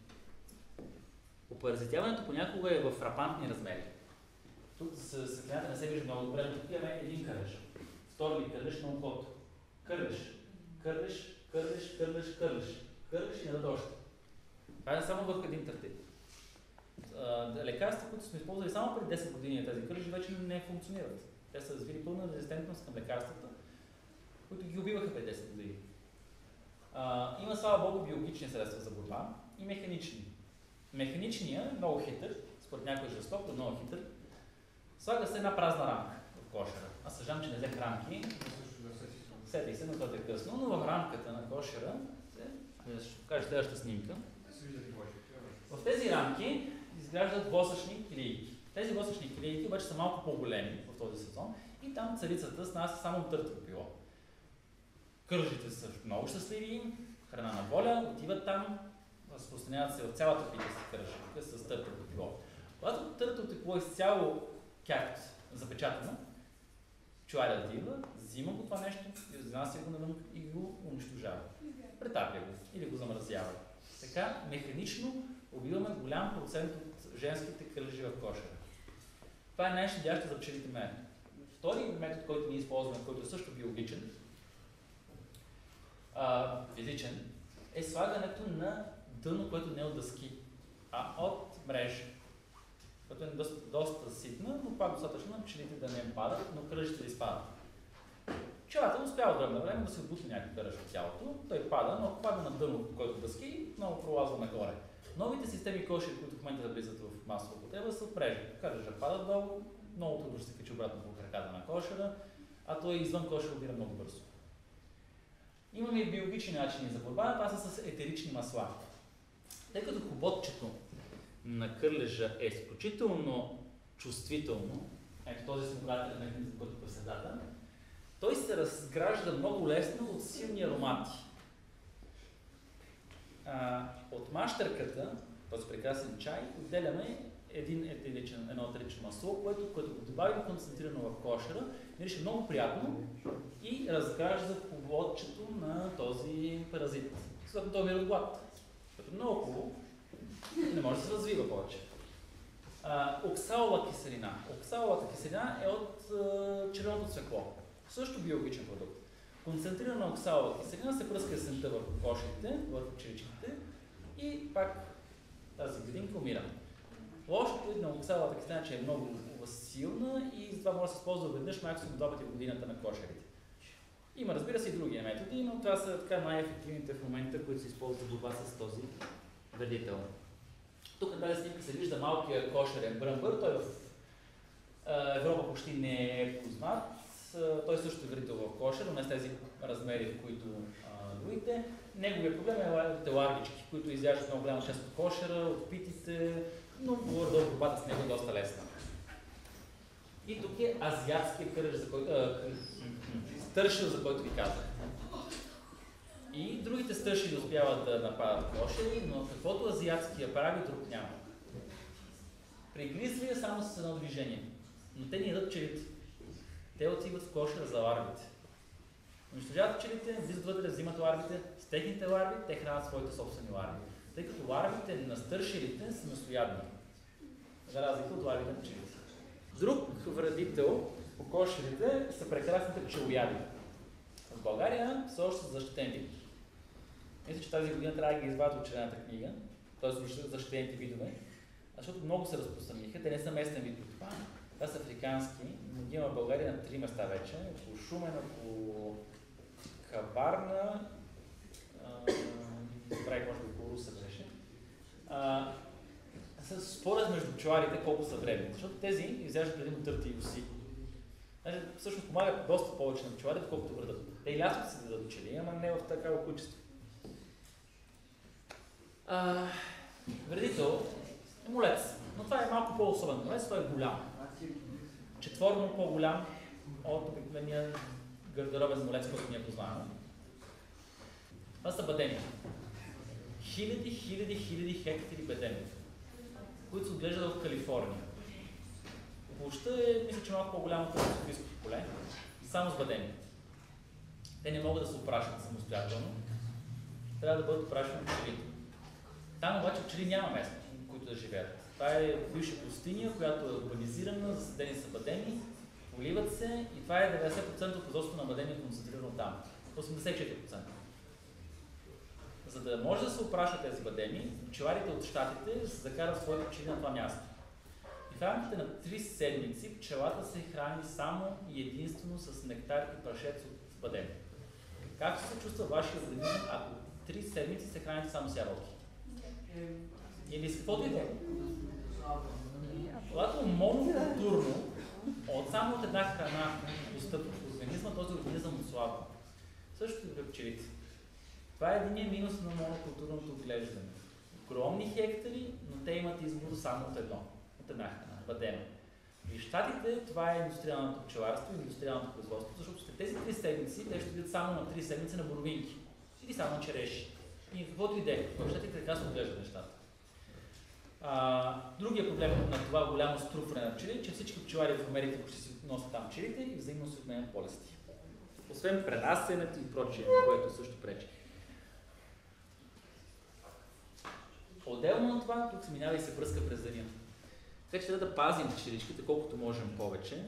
Опаразитяването понякога е в фрапантни размери. Тук с светлината не се вижда много добре, но тук имаме един кърлеж. Втори кърлеж на окото. Кърлеж, кърлеж, кърлеж, кърлеж, кърлеж. Кърлеж и на още. Това е само върху един търтит. Лекарства, които сме използвали само преди 10 години тези кърлежи, вече не функционират. Те са развили пълна резистентност към лекарствата, които ги убиваха преди 10 години. А, има, слава Богу, биологични средства за борба и механични. Механичният е много хитър, според някой жесток, но много хитър. Слага се една празна рамка в кошера. Аз съжалявам, че не взех рамки. Сетих се, но това е късно, но в рамката на кошера, ще покажа следващата снимка. В тези рамки изграждат восъчни килийки. Тези восъчни килийки обаче са малко по-големи в този сезон и там царицата снася само търтво пило. Кържите са много щастливи, храна на воля, отиват там, разпространяват се в цялата пита си кържа, с търтвото пило. Когато търтвото пило е изцяло както запечатано, чуарят идва, взима го това нещо, изнася го навън и го унищожава. Претапя го или го замразява. Така механично убиваме голям процент от женските кръжи в кошера. Това е най-щадящо за пчелите метод. Втори метод, който ние използваме, който е също биологичен, а, физичен, е слагането на дъно, което не е от дъски, а от мрежа. Което е доста, доста ситна, но пак достатъчно на пчелите да не падат, но кръжите да изпадат. Пчелата успява от време на време да се отбутне някакъв кръж от тялото, той пада, но ако пада на дъно, който дъски, много пролазва нагоре. Новите системи кошери, които в момента влизат в масова употреба, са прежи. Кръжа пада долу, много трудно ще се качи обратно по краката на кошера, а той извън кошера убира много бързо. Имаме и биологични начини за борба, това са с етерични масла. Тъй като хоботчето на кърлежа е изключително чувствително, ето този смогателен механизъм, който е в средата, той се разгражда много лесно от силни аромати. А, от мащърката, този прекрасен чай, отделяме един етеричен, едно етерично масло, което, което го добавим концентрирано в кошера, мирише много приятно и разгражда поводчето на този паразит. Защото той мира от глад. Като много хубаво, не може да се развива повече. А, оксалова киселина. Оксаловата киселина е от а, червеното цвекло. Също биологичен продукт. Концентрирана оксалова киселина се пръска есента върху кошите, върху черичките и пак тази градинка умира. Лошото на оксаловата киселина, че е много силна и затова може да се използва веднъж максимум два пъти в годината на кошерите. Има, разбира се, и други методи, но това са така най-ефективните в момента, които се използват за борба с този вредител. Тук на тази снимка се вижда малкия кошерен бръмбър. Той в Европа почти не е познат. Той също е вредител в кошер, но не с тези размери, в които а, другите. Неговият проблем е ларвички, които изяждат много голяма част от кошера, от питите, но горе-долу борбата с него е доста лесна. И тук е азиатския кръж, за който, стършил, за който ви казах. И другите стършили успяват да нападат кошери, но каквото азиатския прави, друг няма. При гризлия само с едно движение. Но те ни ядат пчелите. Те отиват в кошера за ларвите. Унищожават пчелите, влизат вътре, взимат ларвите, с техните ларви те хранят своите собствени ларви. Тъй като ларвите на стършилите са настоядни. За разлика от ларвите на пчелите. Друг вредител по кошерите са прекрасните пчелояди. В България са още защитени. Мисля, че тази година трябва да ги извадят от черната книга, т.е. защитените видове, защото много се разпространиха. Те не са местен вид от това. Това са африкански, но ги има в България на три места вече. Около Шумен, около Хабарна, правих може би около Руса А, според между пчеларите колко са вредни, защото тези изяждат предимно търти и оси. Значи, всъщност помагат доста повече на пчеларите, колкото вредят. Те и лятото се дадат пчели, ама не в такава количество. А, вредител е молец, но това е малко по-особен молец, той е голям. Четворно по-голям от обикновения гардеробен молец, който ние познаваме. Това са бъдения. Хиляди, хиляди, хиляди хектари бедеми, които се отглеждат в Калифорния. Площта е, мисля, че малко по-голяма от Софийското поле, само с бъдени. Те не могат да се опрашат самостоятелно. трябва да бъдат опрашвани пчелите. Там обаче пчели няма место, които да живеят. Това е бивша пустиня, която е урбанизирана, заседени са бадеми, поливат се и това е 90% от производството на бадеми концентрирано там. 84%. За да може да се опрашат тези бадеми, пчеларите от щатите закарат своите пчели на това място. И в рамките на 3 седмици пчелата се храни само и единствено с нектар и прашец от бадеми. Как се чувства вашия организъм, ако 3 седмици се храните само с ябълки? Или с каквото и е. Когато монокултурно, от само от една храна постъпва в организма, този организъм отслабва. Същото и при пчелите. Това е един минус на монокултурното отглеждане. Огромни хектари, но те имат избор само от едно, от една храна, бадема. И в това е индустриалното пчеларство, индустриалното производство, защото след тези три седмици те ще видят само на три седмици на боровинки или само на череши. И каквото и да е. В Штатите така се отглеждат нещата. А, другия проблем на това голямо струпване на пчели, че всички пчелари в Америка ще си носят там пчелите и взаимно се отменят болести. Освен пренасенето и прочие, което също пречи. Отделно на това, тук се минава и се връзка през деня. Така че трябва да пазим пчеличките колкото можем повече.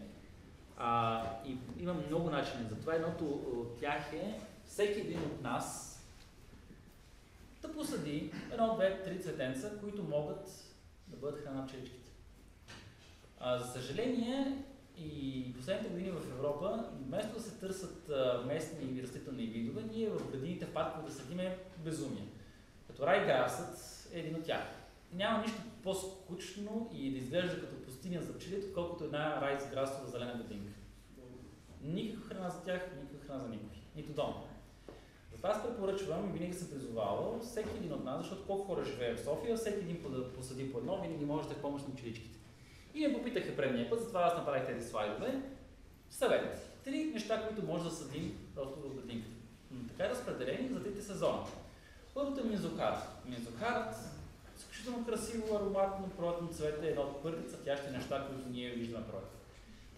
А, и има много начини за това. Едното от тях е всеки един от нас да посади едно, две, три цветенца, които могат да бъдат храна пчеличките. А, за съжаление, и последните години в Европа, вместо да се търсят местни растителни видове, ние в градините в паркове да съдиме безумие. Като райграсът един от тях. Няма нищо по-скучно и да изглежда като пустиня за пчелите, колкото една райграсова зелена градинка. Никаква храна за тях, никаква храна за никой. Нито дом. Затова аз препоръчвам и винаги съм призовавал всеки един от нас, защото колко хора живее в София, всеки един да посади по едно, винаги може да е помощ на пчеличките. И ме попитаха предния път, затова аз направих тези слайдове. Съвет. Три неща, които може да съдим просто в градинката. Така е разпределени за трите сезона. Първото е мизохар. Мизохарът изключително красиво, ароматно, пролетно цвете е едно от първите цъфящи неща, които ние виждаме пролет.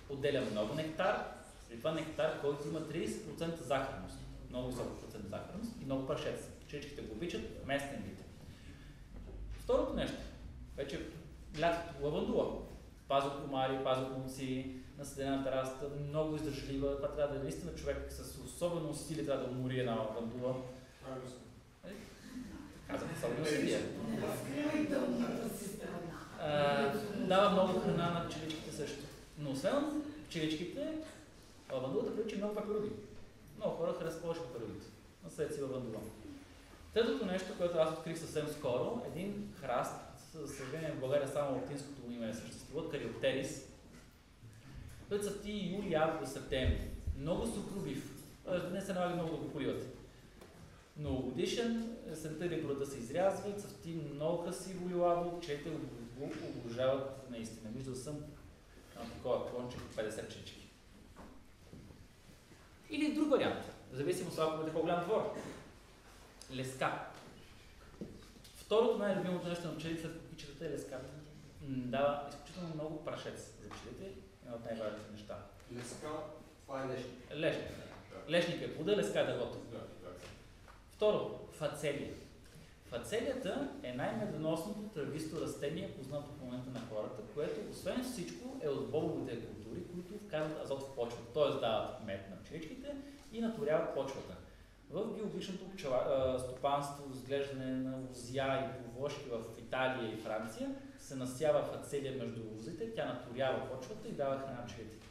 Отделя много нектар, при това нектар, който има 30% захарност. Много висок процент захарност и много паршец. Чичките го обичат, местен вид. Второто нещо, вече лятото, лавандула. Пазо комари, пазо комци, наседена тераста, много издържлива. Това трябва да е наистина човек с особено усилие трябва да умори една лавандула. Казах усилие. Дава много храна на пчеличките също. Но освен пчеличките, лавандулата прилича много папирови. Много хора харесват повече папирогите. На след си лавандула. Третото нещо, което аз открих съвсем скоро, един храст, за съжаление в България само латинското му име не съществува, кариоптерис, който цъфти юли, август, септември. Много сукровив. Не се налага много да го поливате. Многогодишен, есента пролета се изрязва, цъфти много красиво лилаво, чете го обожават наистина. Виждал съм на такова клонче 50 чечки. Или друг вариант, в зависимост ако бъде по-голям двор. Леска. Второто най-любимото нещо на пчелите след кукичетата е леската. Дава изключително много прашец за пчелите. Едно от най-важните неща. Леска, това е лешник. Лешник. Лешник е плода, леска е дървото. Второ, фацелия. Фацелията е най-медоносното трависто растение, познато в момента на хората, което освен всичко е от бобовите култури, които вкарват азот в почвата, т.е. дават мед на пчеличките и наторяват почвата. В биологичното стопанство, изглеждане на лозя и повошки в Италия и Франция се насява фацелия между лозите, тя наторява почвата и дава храна пчелите.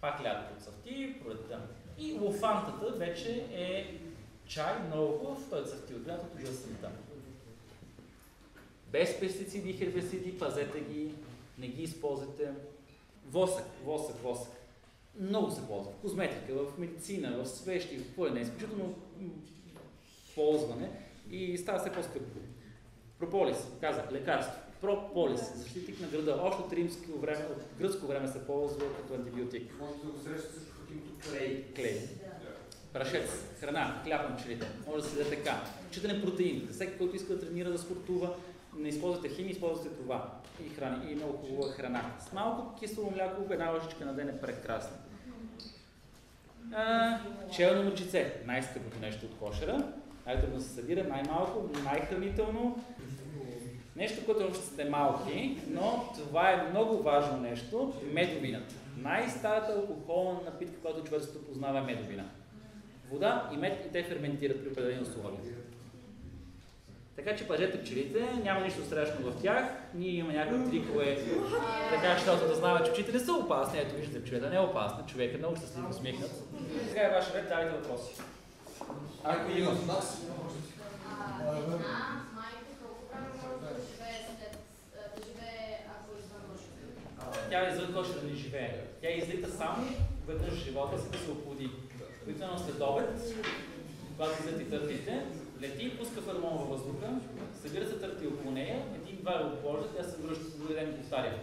Пак лятото цъфти, пролетта. И лофантата вече е чай, много хубав, той цъфти от лятото и есента. Без пестициди и хербициди, пазете ги, не ги използвайте. Восък, восък, восък. Много се ползва. В козметика, в медицина, в свещи, в какво е не. Изключително ползване и става все по-скъпо. Прополис, казах, лекарство. Прополис, защитник на града. Още от римско време, от гръцко време се ползва като антибиотик. Може да го среща също като името клей. Клей. Прашец, храна, хляб на пчелите. Може да се даде така. Читане протеин. Всеки, който иска да тренира, да спортува, не използвате химия, използвате това. И, храни, и много хубава храна. С малко кисело мляко, една ложичка на ден е прекрасна. А, челно мъчице, най-скъпото нещо от кошера. най-трудно се събира, най-малко, най-хранително. Нещо, което още сте малки, но това е много важно нещо, медовината. Най-старата алкохолна напитка, която човечеството познава е медовина. Вода и мед и те ферментират при определени условия. Така че пазете пчелите, няма нищо страшно в тях. Ние имаме някакви трикове, така защото да знаем, че пчелите не са опасни. Ето виждате, пчелята не е опасна, човек е много щастлив, усмихнат. Сега е ваш ред, давайте въпроси. Ако има. Тя извън кошера да не живее. Тя излита само веднъж живота си да се оплоди. Обикновено след обед, когато излети търтите, лети, пуска фермон във въздуха, събира се търти около нея, един-два я опложда, тя се връща други ден и повтаря.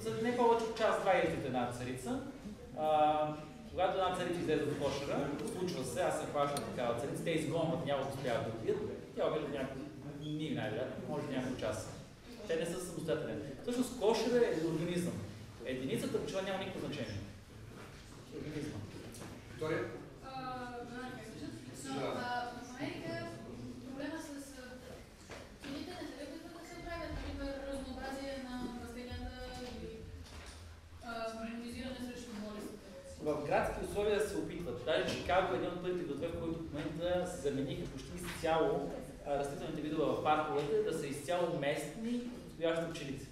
За не повече от час-два излита една царица. А, когато една царица излезе от кошера, случва се, аз се хващам такава царица, те изгонват, няма успяват да убият, тя в няколко дни най-вероятно, може няколко часа. Те не са самостоятелни. Всъщност кошера е организъм. Единицата пчела няма никакво значение. Организма. Виктория? Но, в Америка проблема с а, пчелите не се опитват да се правят, например, разнообразие на растенията или а, имунизиране срещу болестите. В градски условия се опитват. Даже Чикаго е един от първите градове, в които в момента се замениха почти изцяло растителните видове в парковете да са изцяло местни, стоящи пчелици.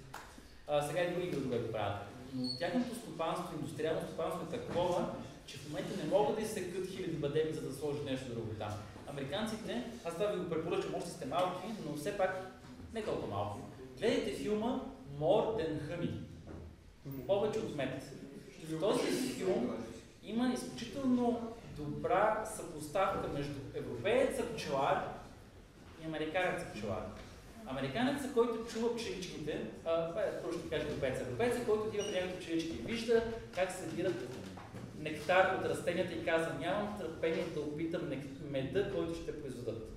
А, сега и други градове го правят. Но тяхното стопанство, индустриално стопанство е такова, че в момента не могат да изсекат хиляди бадеми, за да сложат нещо друго там. Американците, аз това ви го препоръчвам, още сте малки, но все пак не толкова малки. Гледайте филма More Than Honey. Повече от мед. В този филм има изключително добра съпоставка между европееца пчелар и американеца пчелар. Американеца, който чува пчеличките, а, това е, ще кажа европееца, европееца, който отива при някакви пчелички и вижда как се събират нектар от растенията и казва, нямам търпение да опитам меда, който ще произведат.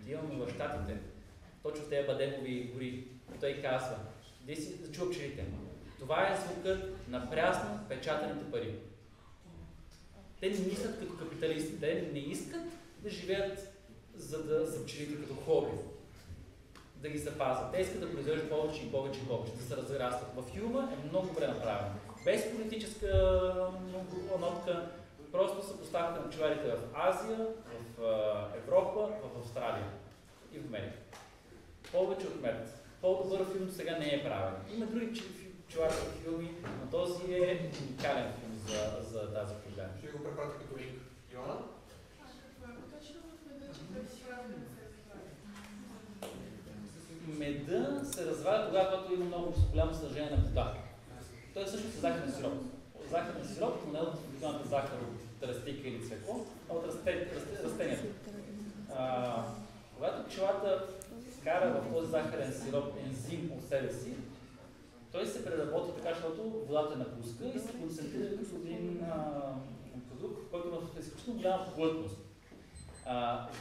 Отивам в Штатите, точно в тези бадемови гори. И той казва, де си чува пчелите. Това е звукът на прясно печатаните пари. Те не мислят като капиталисти, те не искат да живеят за да за пчелите като хоби, да ги запазят. Те искат да произвеждат повече и повече и повече, да се разрастват. В филма е много добре направено. Без политическа много нотка, просто са поставка на пчеларите в Азия, в Европа, в Австралия и в Америка. Повече от мед. По-добър филм сега не е правен. Има други пчел- пчеларски филми, но този е уникален филм за, за тази програма. Ще го препратя като линк. Йоанна? Меда се разваля тогава, когато има много голямо съдържание на вода. Той всъщност е захарен сироп. Захарен сироп, но не от обикновената захар от тръстика или цвекло, а от расте, расте, растението. Когато пчелата вкара в този захарен сироп ензим от себе си, той се преработва така, защото водата напуска и се концентрира като един продукт, който има изключително голяма плътност.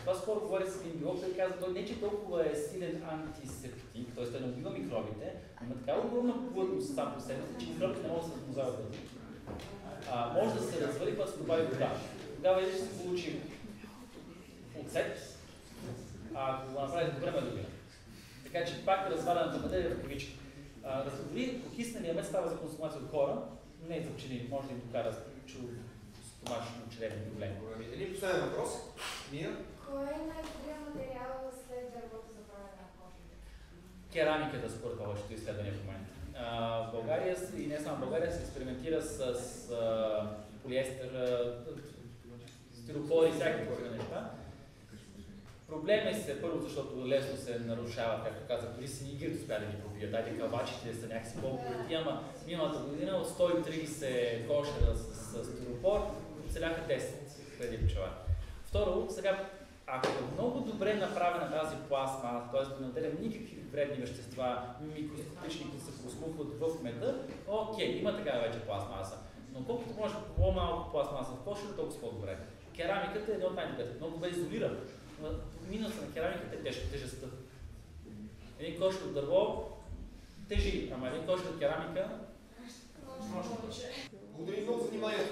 Това скоро говори с един биолог, той каза, той не че толкова е силен антисептик, т.е. той не убива микробите, но има така огромна плътност сам по себе си, че микробите не могат да се размножават. А, може да се развали, когато се добави вода. Тогава или ще се получи оцет, а ако го направите добре, ме добира. Така че пак разваляната меда е в кавички. А, Разговори, покиснения мед става за консумация от хора, не е за пчели, може да им докара чу стомашно чревни проблеми. Един последен въпрос. Мия? Кой е най-добрият материал след дървото за правене на кожа? керамиката според повечето изследвания в момента. В България и не само в България се експериментира с, полиестер, стиропор и всякакви такива неща. Проблема е се първо, защото лесно се нарушава, както казах, дори си игрите успя да ги пробият. Дайте калбачите са някакси по-големи, ама миналата година от 130 кошера с, с стиропор оцеляха 10 преди пчела. Второ, сега ако е много добре направена тази пластмаса, т.е. да не отделя никакви вредни вещества, микроскопични, които се просмукват в меда, окей, има такава вече пластмаса. Но колкото може по-малко пластмаса в кошера, толкова по-добре. Керамиката е един от най-добрите. Много добре изолира. Но Минуса на керамиката е тежка, тежестта. Един кошер от дърво тежи, ама един кошер от керамика Може повече. Кудрявцев занимает...